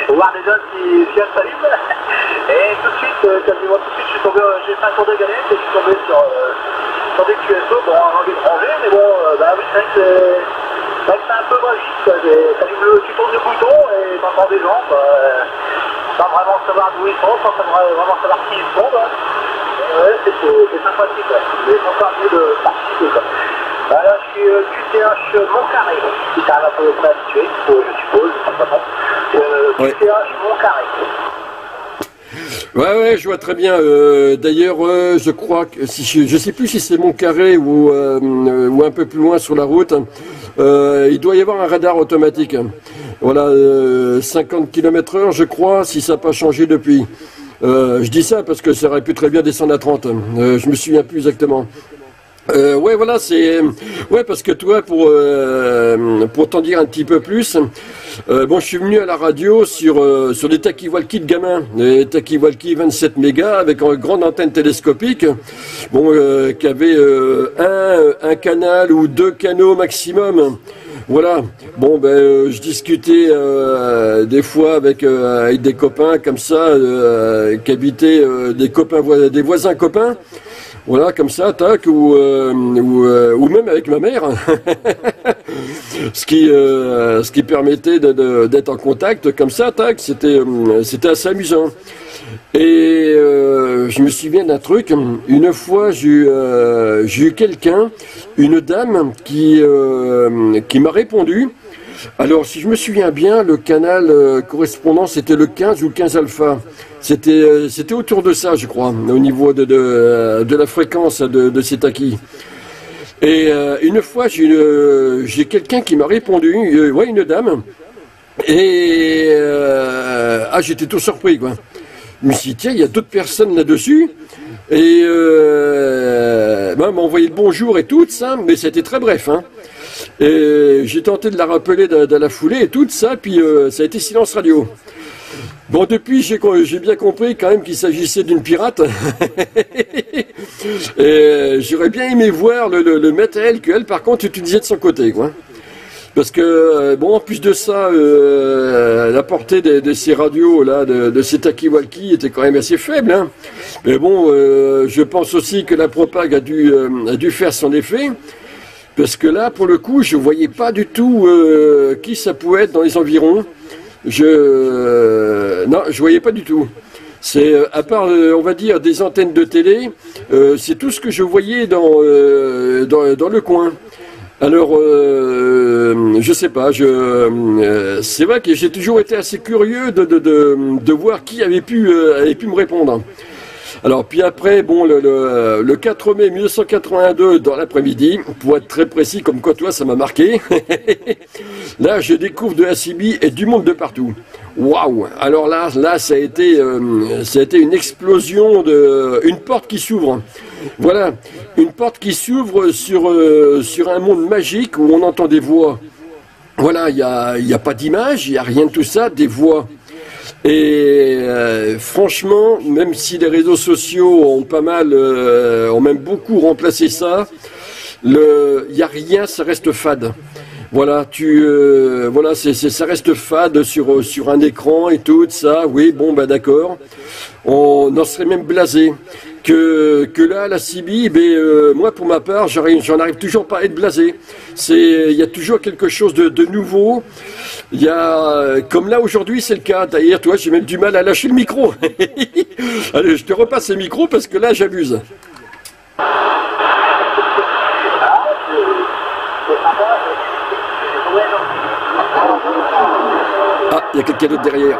Speaker 4: pour [laughs] voir déjà si, si elle s'allume. Et tout de suite, euh, quasiment tout de suite, je suis tombé, j'ai fait un tour de galette et je suis tombé sur, sur des QSO, bon, en anglais étranger, mais bon, bah oui, c'est vrai que c'est un peu magique, quoi. tu tournes le bouton et t'entends des gens, quoi, sans vraiment savoir d'où ils sont, sans vraiment savoir qui ils sont, quoi. Ouais, c'est sympathique, ouais. Mais encore mieux de participer, quoi. Voilà, je suis euh, QTH Montcarré, si tu arrives à peu près habitué, je suppose. Euh, QTH ouais. Montcarré.
Speaker 1: Ouais, ouais, je vois très bien. Euh, D'ailleurs, euh, je crois que si je, je sais plus si c'est Montcarré ou, euh, ou un peu plus loin sur la route, euh, il doit y avoir un radar automatique. Voilà, 50 km/h, je crois, si ça n'a pas changé depuis. Euh, je dis ça parce que ça aurait pu très bien descendre à 30. Euh, je me souviens plus exactement. Euh, ouais, voilà, c'est ouais parce que toi, pour euh, pour t'en dire un petit peu plus, bon, je suis venu à la radio sur des Takiwalki de gamin, des Takiwalki 27 mégas avec une grande antenne télescopique, bon, qui avait un un canal ou deux canaux maximum. Voilà. Bon, ben, euh, je discutais euh, des fois avec, euh, avec, des copains comme ça, qui habitaient des copains, des voisins copains. Voilà, comme ça, tac, ou, ou, ou, même avec ma mère. [laughs] ce, qui, ce qui permettait d'être en contact comme ça, tac, c'était c'était assez amusant. Et euh, je me souviens d'un truc. Une fois, j'ai eu, euh, quelqu'un, une dame, qui, euh, qui m'a répondu. Alors, si je me souviens bien, le canal correspondant, c'était le 15 ou 15 alpha. C'était, c'était autour de ça, je crois, au niveau de, de, de la fréquence de, de cet acquis. Et une fois, j'ai, quelqu'un qui m'a répondu, ouais, une dame. Et ah, j'étais tout surpris, quoi. Je me suis dit, tiens, il y a d'autres personnes là-dessus. Et euh, m'a envoyé le bonjour et tout ça, mais c'était très bref. Hein. Et j'ai tenté de la rappeler dans, la foulée et tout ça, puis euh, ça a été silence radio. Bon, depuis, j'ai bien compris quand même qu'il s'agissait d'une pirate. [laughs] et j'aurais bien aimé voir le, le, le matériel qu'elle, par contre, utilisait de son côté. Quoi. Parce que, euh, bon, en plus de ça, euh, la portée de, ces radios, là, de, de ces Takiwalki était quand même assez faible. Hein. Mais bon, euh, je pense aussi que la propague a dû, a dû faire son effet. Parce que là, pour le coup, je voyais pas du tout qui ça pouvait être dans les environs. Je, non, je voyais pas du tout. C'est à part, on va dire, des antennes de télé, c'est tout ce que je voyais dans, dans, le coin. Alors, euh, je sais pas. Je, euh, c'est vrai que j'ai toujours été assez curieux de, de, de, de voir qui avait pu, euh, avait pu me répondre. Alors, puis après, bon, le, le, le 4 mai 1982, dans l'après-midi, pour être très précis, comme quoi toi, ça m'a marqué. [laughs] là, je découvre de la CB et du monde de partout. Waouh Alors là, là, ça a été, euh, ça a été une explosion de, une porte qui s'ouvre. Voilà, une porte qui s'ouvre sur, euh, un monde magique où on entend des voix. Voilà, il n'y a, y a pas d'image, il n'y a rien de tout ça, des voix. Et euh, franchement, même si les réseaux sociaux ont pas mal, ont même beaucoup remplacé ça, il n'y a rien, ça reste fade. Voilà, tu, euh, voilà, c'est, ça reste fade sur sur un écran et tout ça. Oui, bon, bah d'accord. On en serait même blasé. Que, là, la CB, ben, euh, moi pour ma part, j'en arrive toujours pas à être blasé. Il y a toujours quelque chose de, de nouveau. Y a, comme là aujourd'hui, c'est le cas. D'ailleurs, toi, j'ai même du mal à lâcher le micro. [laughs] Allez, je te repasse le micro parce que là, j'abuse. Ah, il y a quelqu'un d'autre derrière.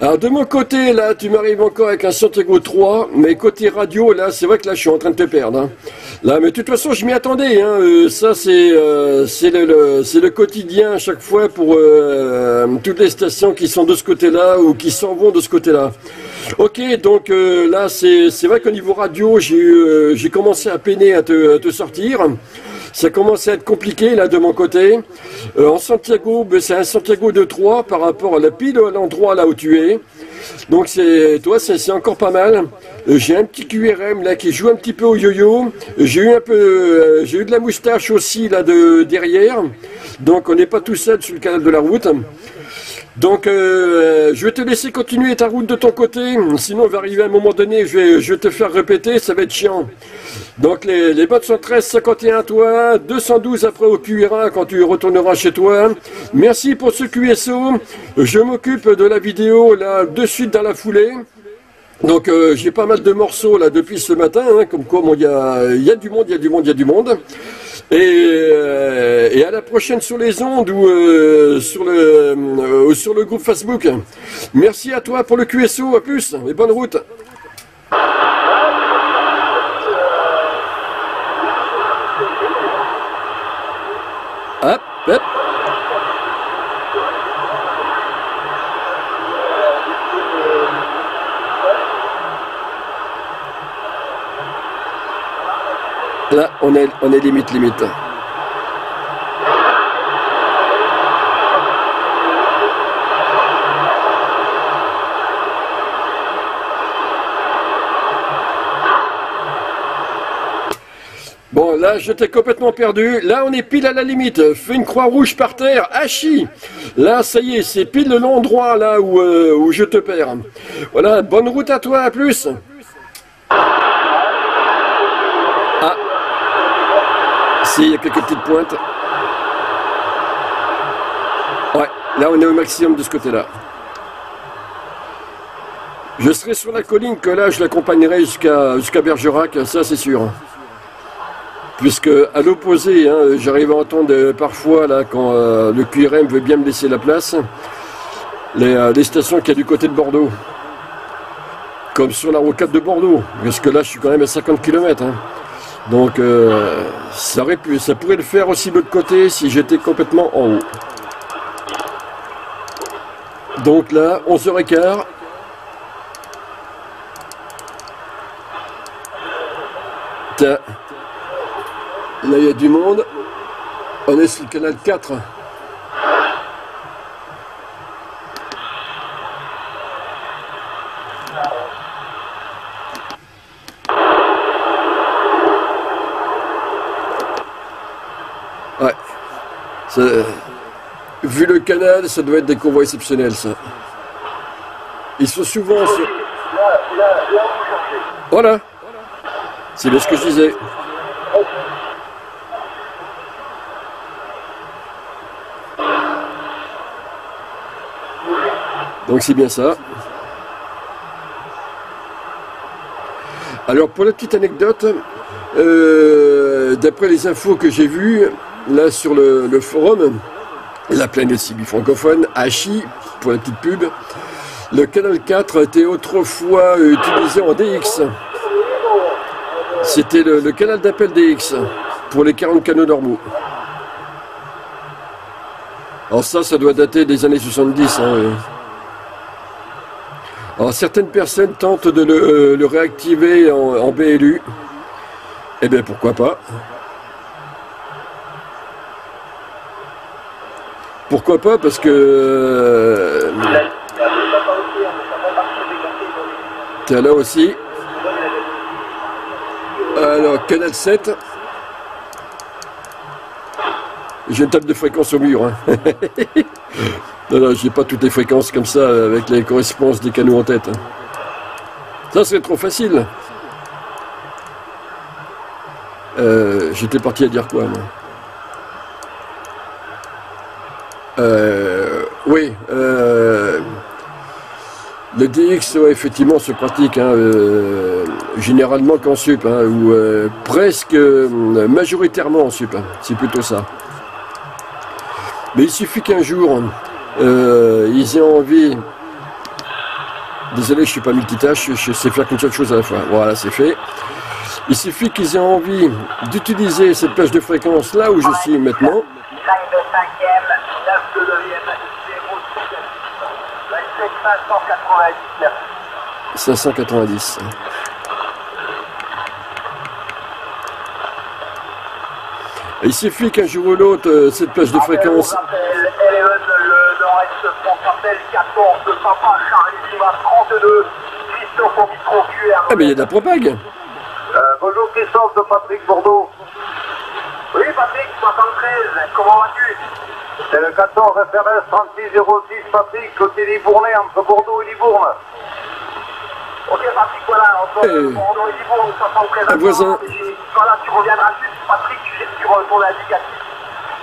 Speaker 1: Alors de mon côté, là, tu m'arrives encore avec un Santiago 3, mais côté radio, là, c'est vrai que là, je suis en train de te perdre. Hein. Là, mais de toute façon, je m'y attendais. Hein. Euh, ça, c'est euh, le, c'est le quotidien à chaque fois pour euh, toutes les stations qui sont de ce côté-là ou qui s'en vont de ce côté-là. Ok, donc là, c'est vrai qu'au niveau radio, j'ai j'ai commencé à peiner à te, à te sortir. Ça commence à être compliqué là de mon côté. Euh, en Santiago, ben, c'est un Santiago de 3 par rapport à la pile à l'endroit là où tu es. Donc c'est toi, c'est encore pas mal. Euh, j'ai un petit QRM là qui joue un petit peu au yo-yo. J'ai eu un peu, euh, j'ai eu de la moustache aussi là de derrière. Donc on n'est pas tout seul sur le canal de la route. Donc, je vais te laisser continuer ta route de ton côté. Sinon, on va arriver à un moment donné, je vais, te faire répéter, ça va être chiant. Donc les, bottes sont 13,51 à toi, 212 après au QRA quand tu retourneras chez toi. Merci pour ce QSO. Je m'occupe de la vidéo là de suite dans la foulée. Donc euh, j'ai pas mal de morceaux là depuis ce matin, hein, comme quoi il y, y a du monde, il y a du monde, il y a du monde. Et, euh, et, à la prochaine sur les ondes ou euh, sur, le, sur le groupe Facebook. Merci à toi pour le QSO, à plus et bonne route. Hop, hop. Là, on est, on est limite, limite. Bon, là, je t'ai complètement perdu. Là, on est pile à la limite. Fais une croix rouge par terre. Hachi. Là, ça y est, c'est pile l'endroit là où, euh, où je te perds. Voilà, bonne route à toi, à plus. Il y a quelques petites pointes. Ouais, là, on est au maximum de ce côté-là. Je serai sur la colline que là, je l'accompagnerai jusqu'à jusqu'à Bergerac, ça c'est sûr puisque à l'opposé, hein, j'arrive à entendre euh, parfois là quand euh, le QRM veut bien me laisser la place, les, euh, stations qu'il y a du côté de Bordeaux, comme sur la rocade de Bordeaux, parce que là je suis quand même à 50 km. Hein. Donc ça, aurait pu, ça pourrait le faire aussi de l'autre côté si j'étais complètement en haut. Donc là, 11h15. Tiens. Là, il y a du monde. On est sur le canal 4. Vu le canal, ça doit être des convois exceptionnels, ça. Ils sont souvent sur... Voilà. C'est bien ce que je disais. Donc c'est bien ça. Alors pour la petite anecdote, euh, d'après les infos que j'ai vues là sur le, forum, la planète Sibi francophone, Hachi, pour la petite pub, le canal 4 était autrefois utilisé en DX. C'était le, canal d'appel DX. pour les 40 canaux normaux. Alors ça, ça doit dater des années 70. Hein, Alors certaines personnes tentent de le, euh, réactiver en, BLU. Eh bien pourquoi pas Pourquoi pas Parce que... Euh, là aussi. Alors, canal 7. J'ai une table de fréquence au mur. Hein. [laughs] non, non, j'ai pas toutes les fréquences comme ça avec les correspondances des canaux en tête. Hein. Ça, c'est trop facile. Euh, j'étais parti à dire quoi, moi? Euh, Oui. Euh, le DX, effectivement, se pratique hein, généralement qu'en sup, ou presque majoritairement en sup. c'est plutôt ça. Mais il suffit qu'un jour, euh, ils aient envie. Désolé, je ne suis pas multitâche, je sais faire qu'une seule chose à la fois. Voilà, c'est fait. Il suffit qu'ils aient envie d'utiliser cette plage de fréquence là où je suis maintenant. 590. Il suffit qu'un jour ou l'autre, euh, cette plage de fréquence. Ah mais il y a de la propague.
Speaker 3: Euh, bonjour Christophe de Patrick Bordeaux. Oui Patrick, 73, comment vas-tu? C'est le 14 FRS 3606 Patrick, côté Libournais, entre Bordeaux et Libourne. Ok Patrick, voilà, entre. Eh. Bordeaux et Libourne, 73
Speaker 1: Un voisin.
Speaker 3: Voilà, tu reviendras juste Patrick, tu es sur ton indicatif.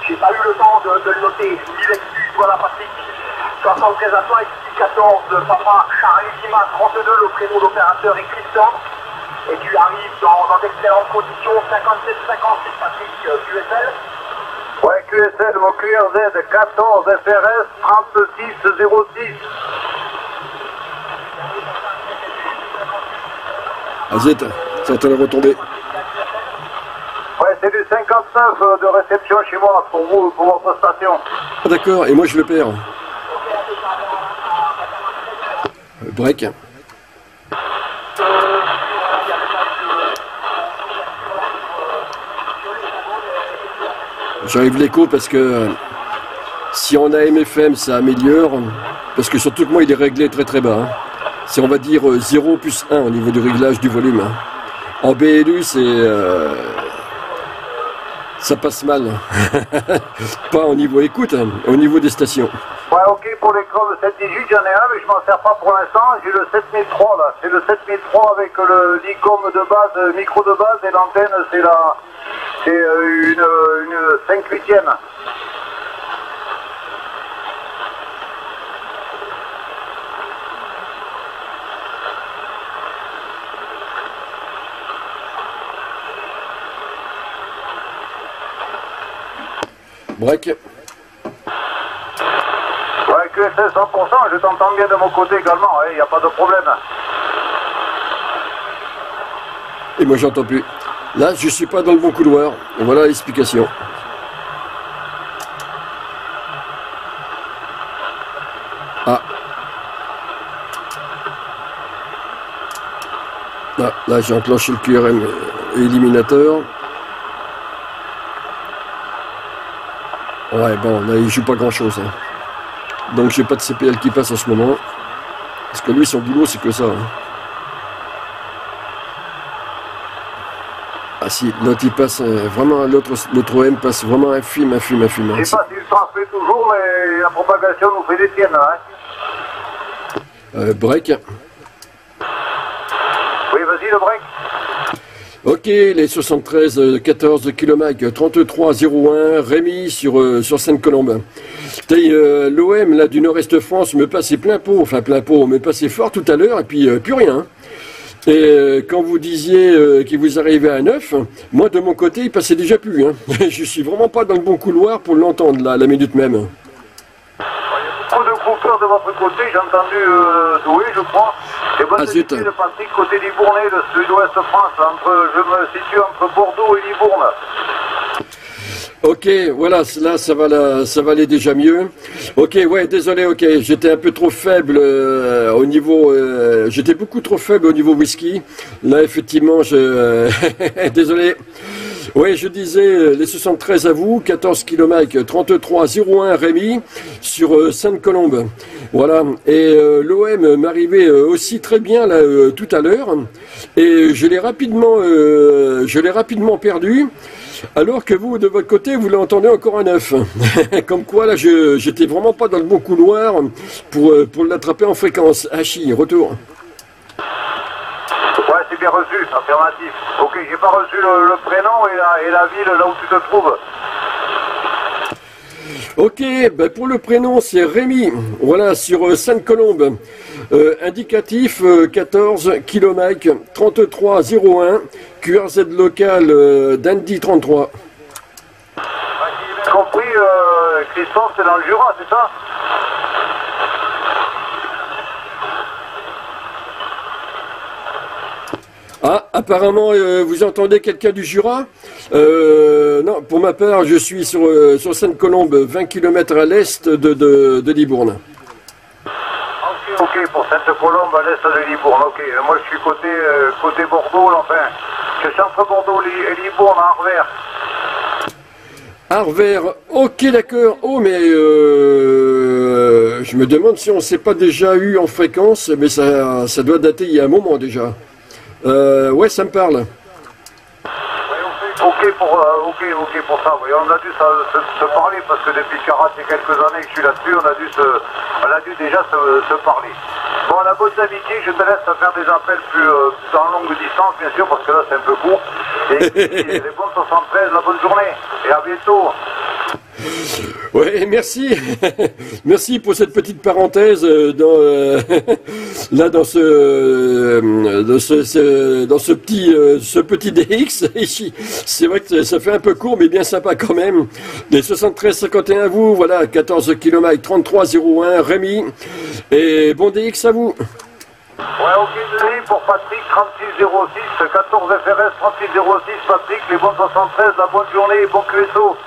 Speaker 3: J'ai pas eu le temps de, de le noter. Excuses, voilà Patrick. 73 à toi, ici 14 de Papa Charlie Dima, 32, le prénom d'opérateur est Christophe. Et tu arrives dans, d'excellentes conditions, 57-56 Patrick, euh, QSL.
Speaker 5: QSL, mon QRZ 14 FRS 3606.
Speaker 1: Vas-y, ça va te retomber.
Speaker 5: Ouais, c'est du 59 euh, de réception chez moi pour vous, pour votre station.
Speaker 1: Ah, d'accord, et moi je le perds. Euh, break. J'arrive l'écho parce que euh, si on a MFM, ça améliore. Parce que surtout que moi, il est réglé très très bas. Hein. C'est, on va dire, 0 plus 1 au niveau du réglage du volume. Hein. En BLU, c'est ça passe mal. [laughs] pas au niveau écoute, hein, au niveau des stations.
Speaker 5: Ouais, ok, pour les chromes 718, j'en ai un, mais je m'en sers pas pour l'instant. J'ai le 7003 là. C'est le 7003 avec le l'ICOM de base, euh, micro de base, et l'antenne, c'est la. C'est euh, une, une 5 8
Speaker 1: Break. Ouais,
Speaker 5: QSS 100%, je t'entends bien de mon côté également, il hein, n'y a pas de problème.
Speaker 1: Et moi j'entends plus. Là, je suis pas dans le bon couloir. Voilà l'explication. Ah. Là, là j'ai enclenché le QRM éliminateur. Ouais, bon, là, il joue pas grand-chose. Hein. Donc, j'ai pas de CPL qui passe en ce moment. Parce que lui, son boulot, c'est que ça. Hein. Ah si, l'autre il passe euh, vraiment, l'autre OM passe vraiment infime, infime, infime.
Speaker 5: Je sais pas s'il transmet toujours, mais la propagation nous fait des tiennes, hein.
Speaker 1: Euh, break.
Speaker 5: Oui, vas-y, le break.
Speaker 1: Ok, les 73 14 km 33 01 Rémi sur euh, sur Sainte-Colombe. Euh, L'OM là du Nord-Est France me passait plein pot, enfin plein pot, me passait fort tout à l'heure et puis euh, plus rien. Et quand vous disiez qu'il vous arrivait à 9, moi de mon côté il passait déjà plus. Hein. [laughs] Je suis vraiment pas dans le bon couloir pour l'entendre là, la minute même
Speaker 5: coupure de votre côté, j'ai entendu Douai, je crois. Et bonne ah, de Patrick, côté Libournais, le sud-ouest France. Entre, je me situe entre Bordeaux et Libourne.
Speaker 1: Ok, voilà, là ça va, ça va aller déjà mieux. Ok, ouais, désolé, ok, j'étais un peu trop faible euh, au niveau, euh, j'étais beaucoup trop faible au niveau whisky. Là, effectivement, je, [laughs] désolé. Oui, je disais les 73 à vous, 14 km 33 01 Rémi sur Sainte-Colombe. Voilà, et l'OM m'arrivait aussi très bien là tout à l'heure, et je l'ai rapidement, je l'ai rapidement perdu. Alors que vous, de votre côté, vous l'entendez encore à neuf. [laughs] Comme quoi, là, je j'étais vraiment pas dans le bon couloir pour, euh, pour l'attraper en fréquence. Hachi, retour.
Speaker 5: Bien reçu, affirmatif. Ok, j'ai pas reçu le, prénom et la, et la, ville là où tu te trouves.
Speaker 1: Ok, ben pour le prénom, c'est Rémi. Voilà, sur euh, Sainte-Colombe. Euh, indicatif 14 km 3301 QRZ local euh, d'Andy 33.
Speaker 5: J'ai compris, euh, Christophe, c'est dans le Jura, c'est ça?
Speaker 1: Ah, apparemment, euh, vous entendez quelqu'un du Jura Non, pour ma part, je suis sur, sur Sainte-Colombe, 20 km à l'est de, de, de Libourne.
Speaker 5: Ok, ok, pour Sainte-Colombe, à l'est de Libourne, ok. Moi, je suis côté, côté Bordeaux, enfin. Je suis entre Bordeaux et Libourne, Arvers.
Speaker 1: Arvers, ok d'accord. Oh mais euh, je me demande si on ne s'est pas déjà eu en fréquence, mais ça, ça doit dater il y a un moment déjà. Euh, ouais, ça me parle.
Speaker 5: Ok pour, euh, ok, ok pour ça. on a dû se, parler parce que depuis 40 et quelques années que je suis là-dessus, on a dû, se, on a dû déjà se, parler. Bon, la bonne amitié, je te laisse faire des appels plus euh, en longue distance, bien sûr, parce que là c'est un peu court. Et, et [laughs] les bonnes 73, la bonne journée. Et à bientôt.
Speaker 1: Oui, merci. [laughs] merci pour cette petite parenthèse euh, dans, euh, [laughs] là dans ce, euh, dans ce, dans ce petit, ce petit DX. [laughs] C'est vrai que ça fait un peu court, mais bien sympa quand même. Les 73-51 vous, voilà, 14 km 33-01, Rémi. Et bon DX à vous.
Speaker 5: Ouais, ok, pour Patrick, 3606, 14 FRS, 3606, Patrick, les bons 73, la bonne journée, bon QSO.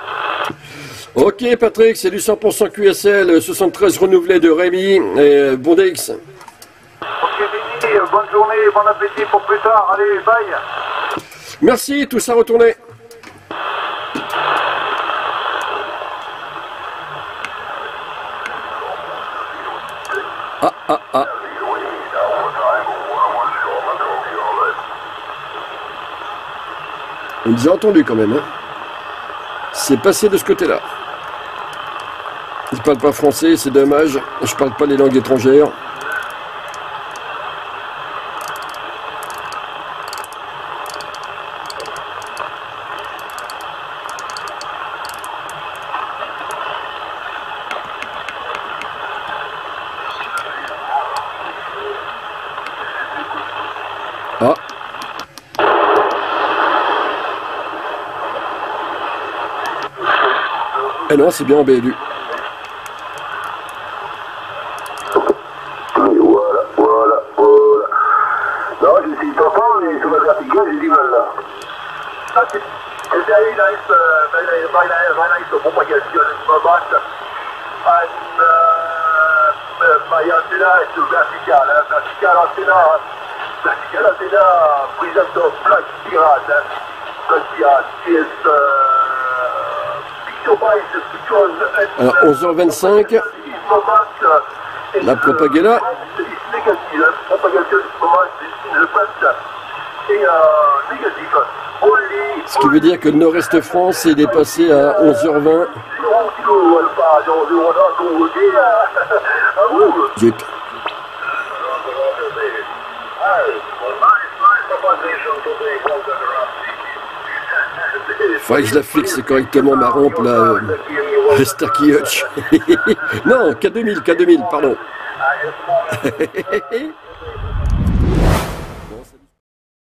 Speaker 1: Ok Patrick, c'est du 100% QSL, 73 renouvelé de Rémi, et bon DX.
Speaker 5: Ok Rémi, bonne journée, bon appétit pour plus tard, allez, bye.
Speaker 1: Merci, tout ça retourné. Ah, ah, ah. On nous a entendu quand même. Hein. C'est passé de ce côté-là. Je parle pas français, c'est dommage. Je parle pas les langues étrangères. Eh non, c'est bien en BLU.
Speaker 5: Voilà, voilà, voilà. Non, je suis pas fort, mais sur la verticale, j'ai du mal là. Ah, c'est very nice, uh, very, nice, very nice propagation moment. And uh, my antenna est sur vertical, hein, vertical antenna, vertical antenna présente un flash pirate, hein, flash pirate, it's, uh,
Speaker 1: alors 11h25, la propaganda. Ce qui veut dire que Nord-Est France est dépassé à 11h20. Zut. Faudrait que je la fixe correctement ma rampe là. Euh, Starkey Hutch. [laughs] non, K2000, K2000, pardon. [laughs]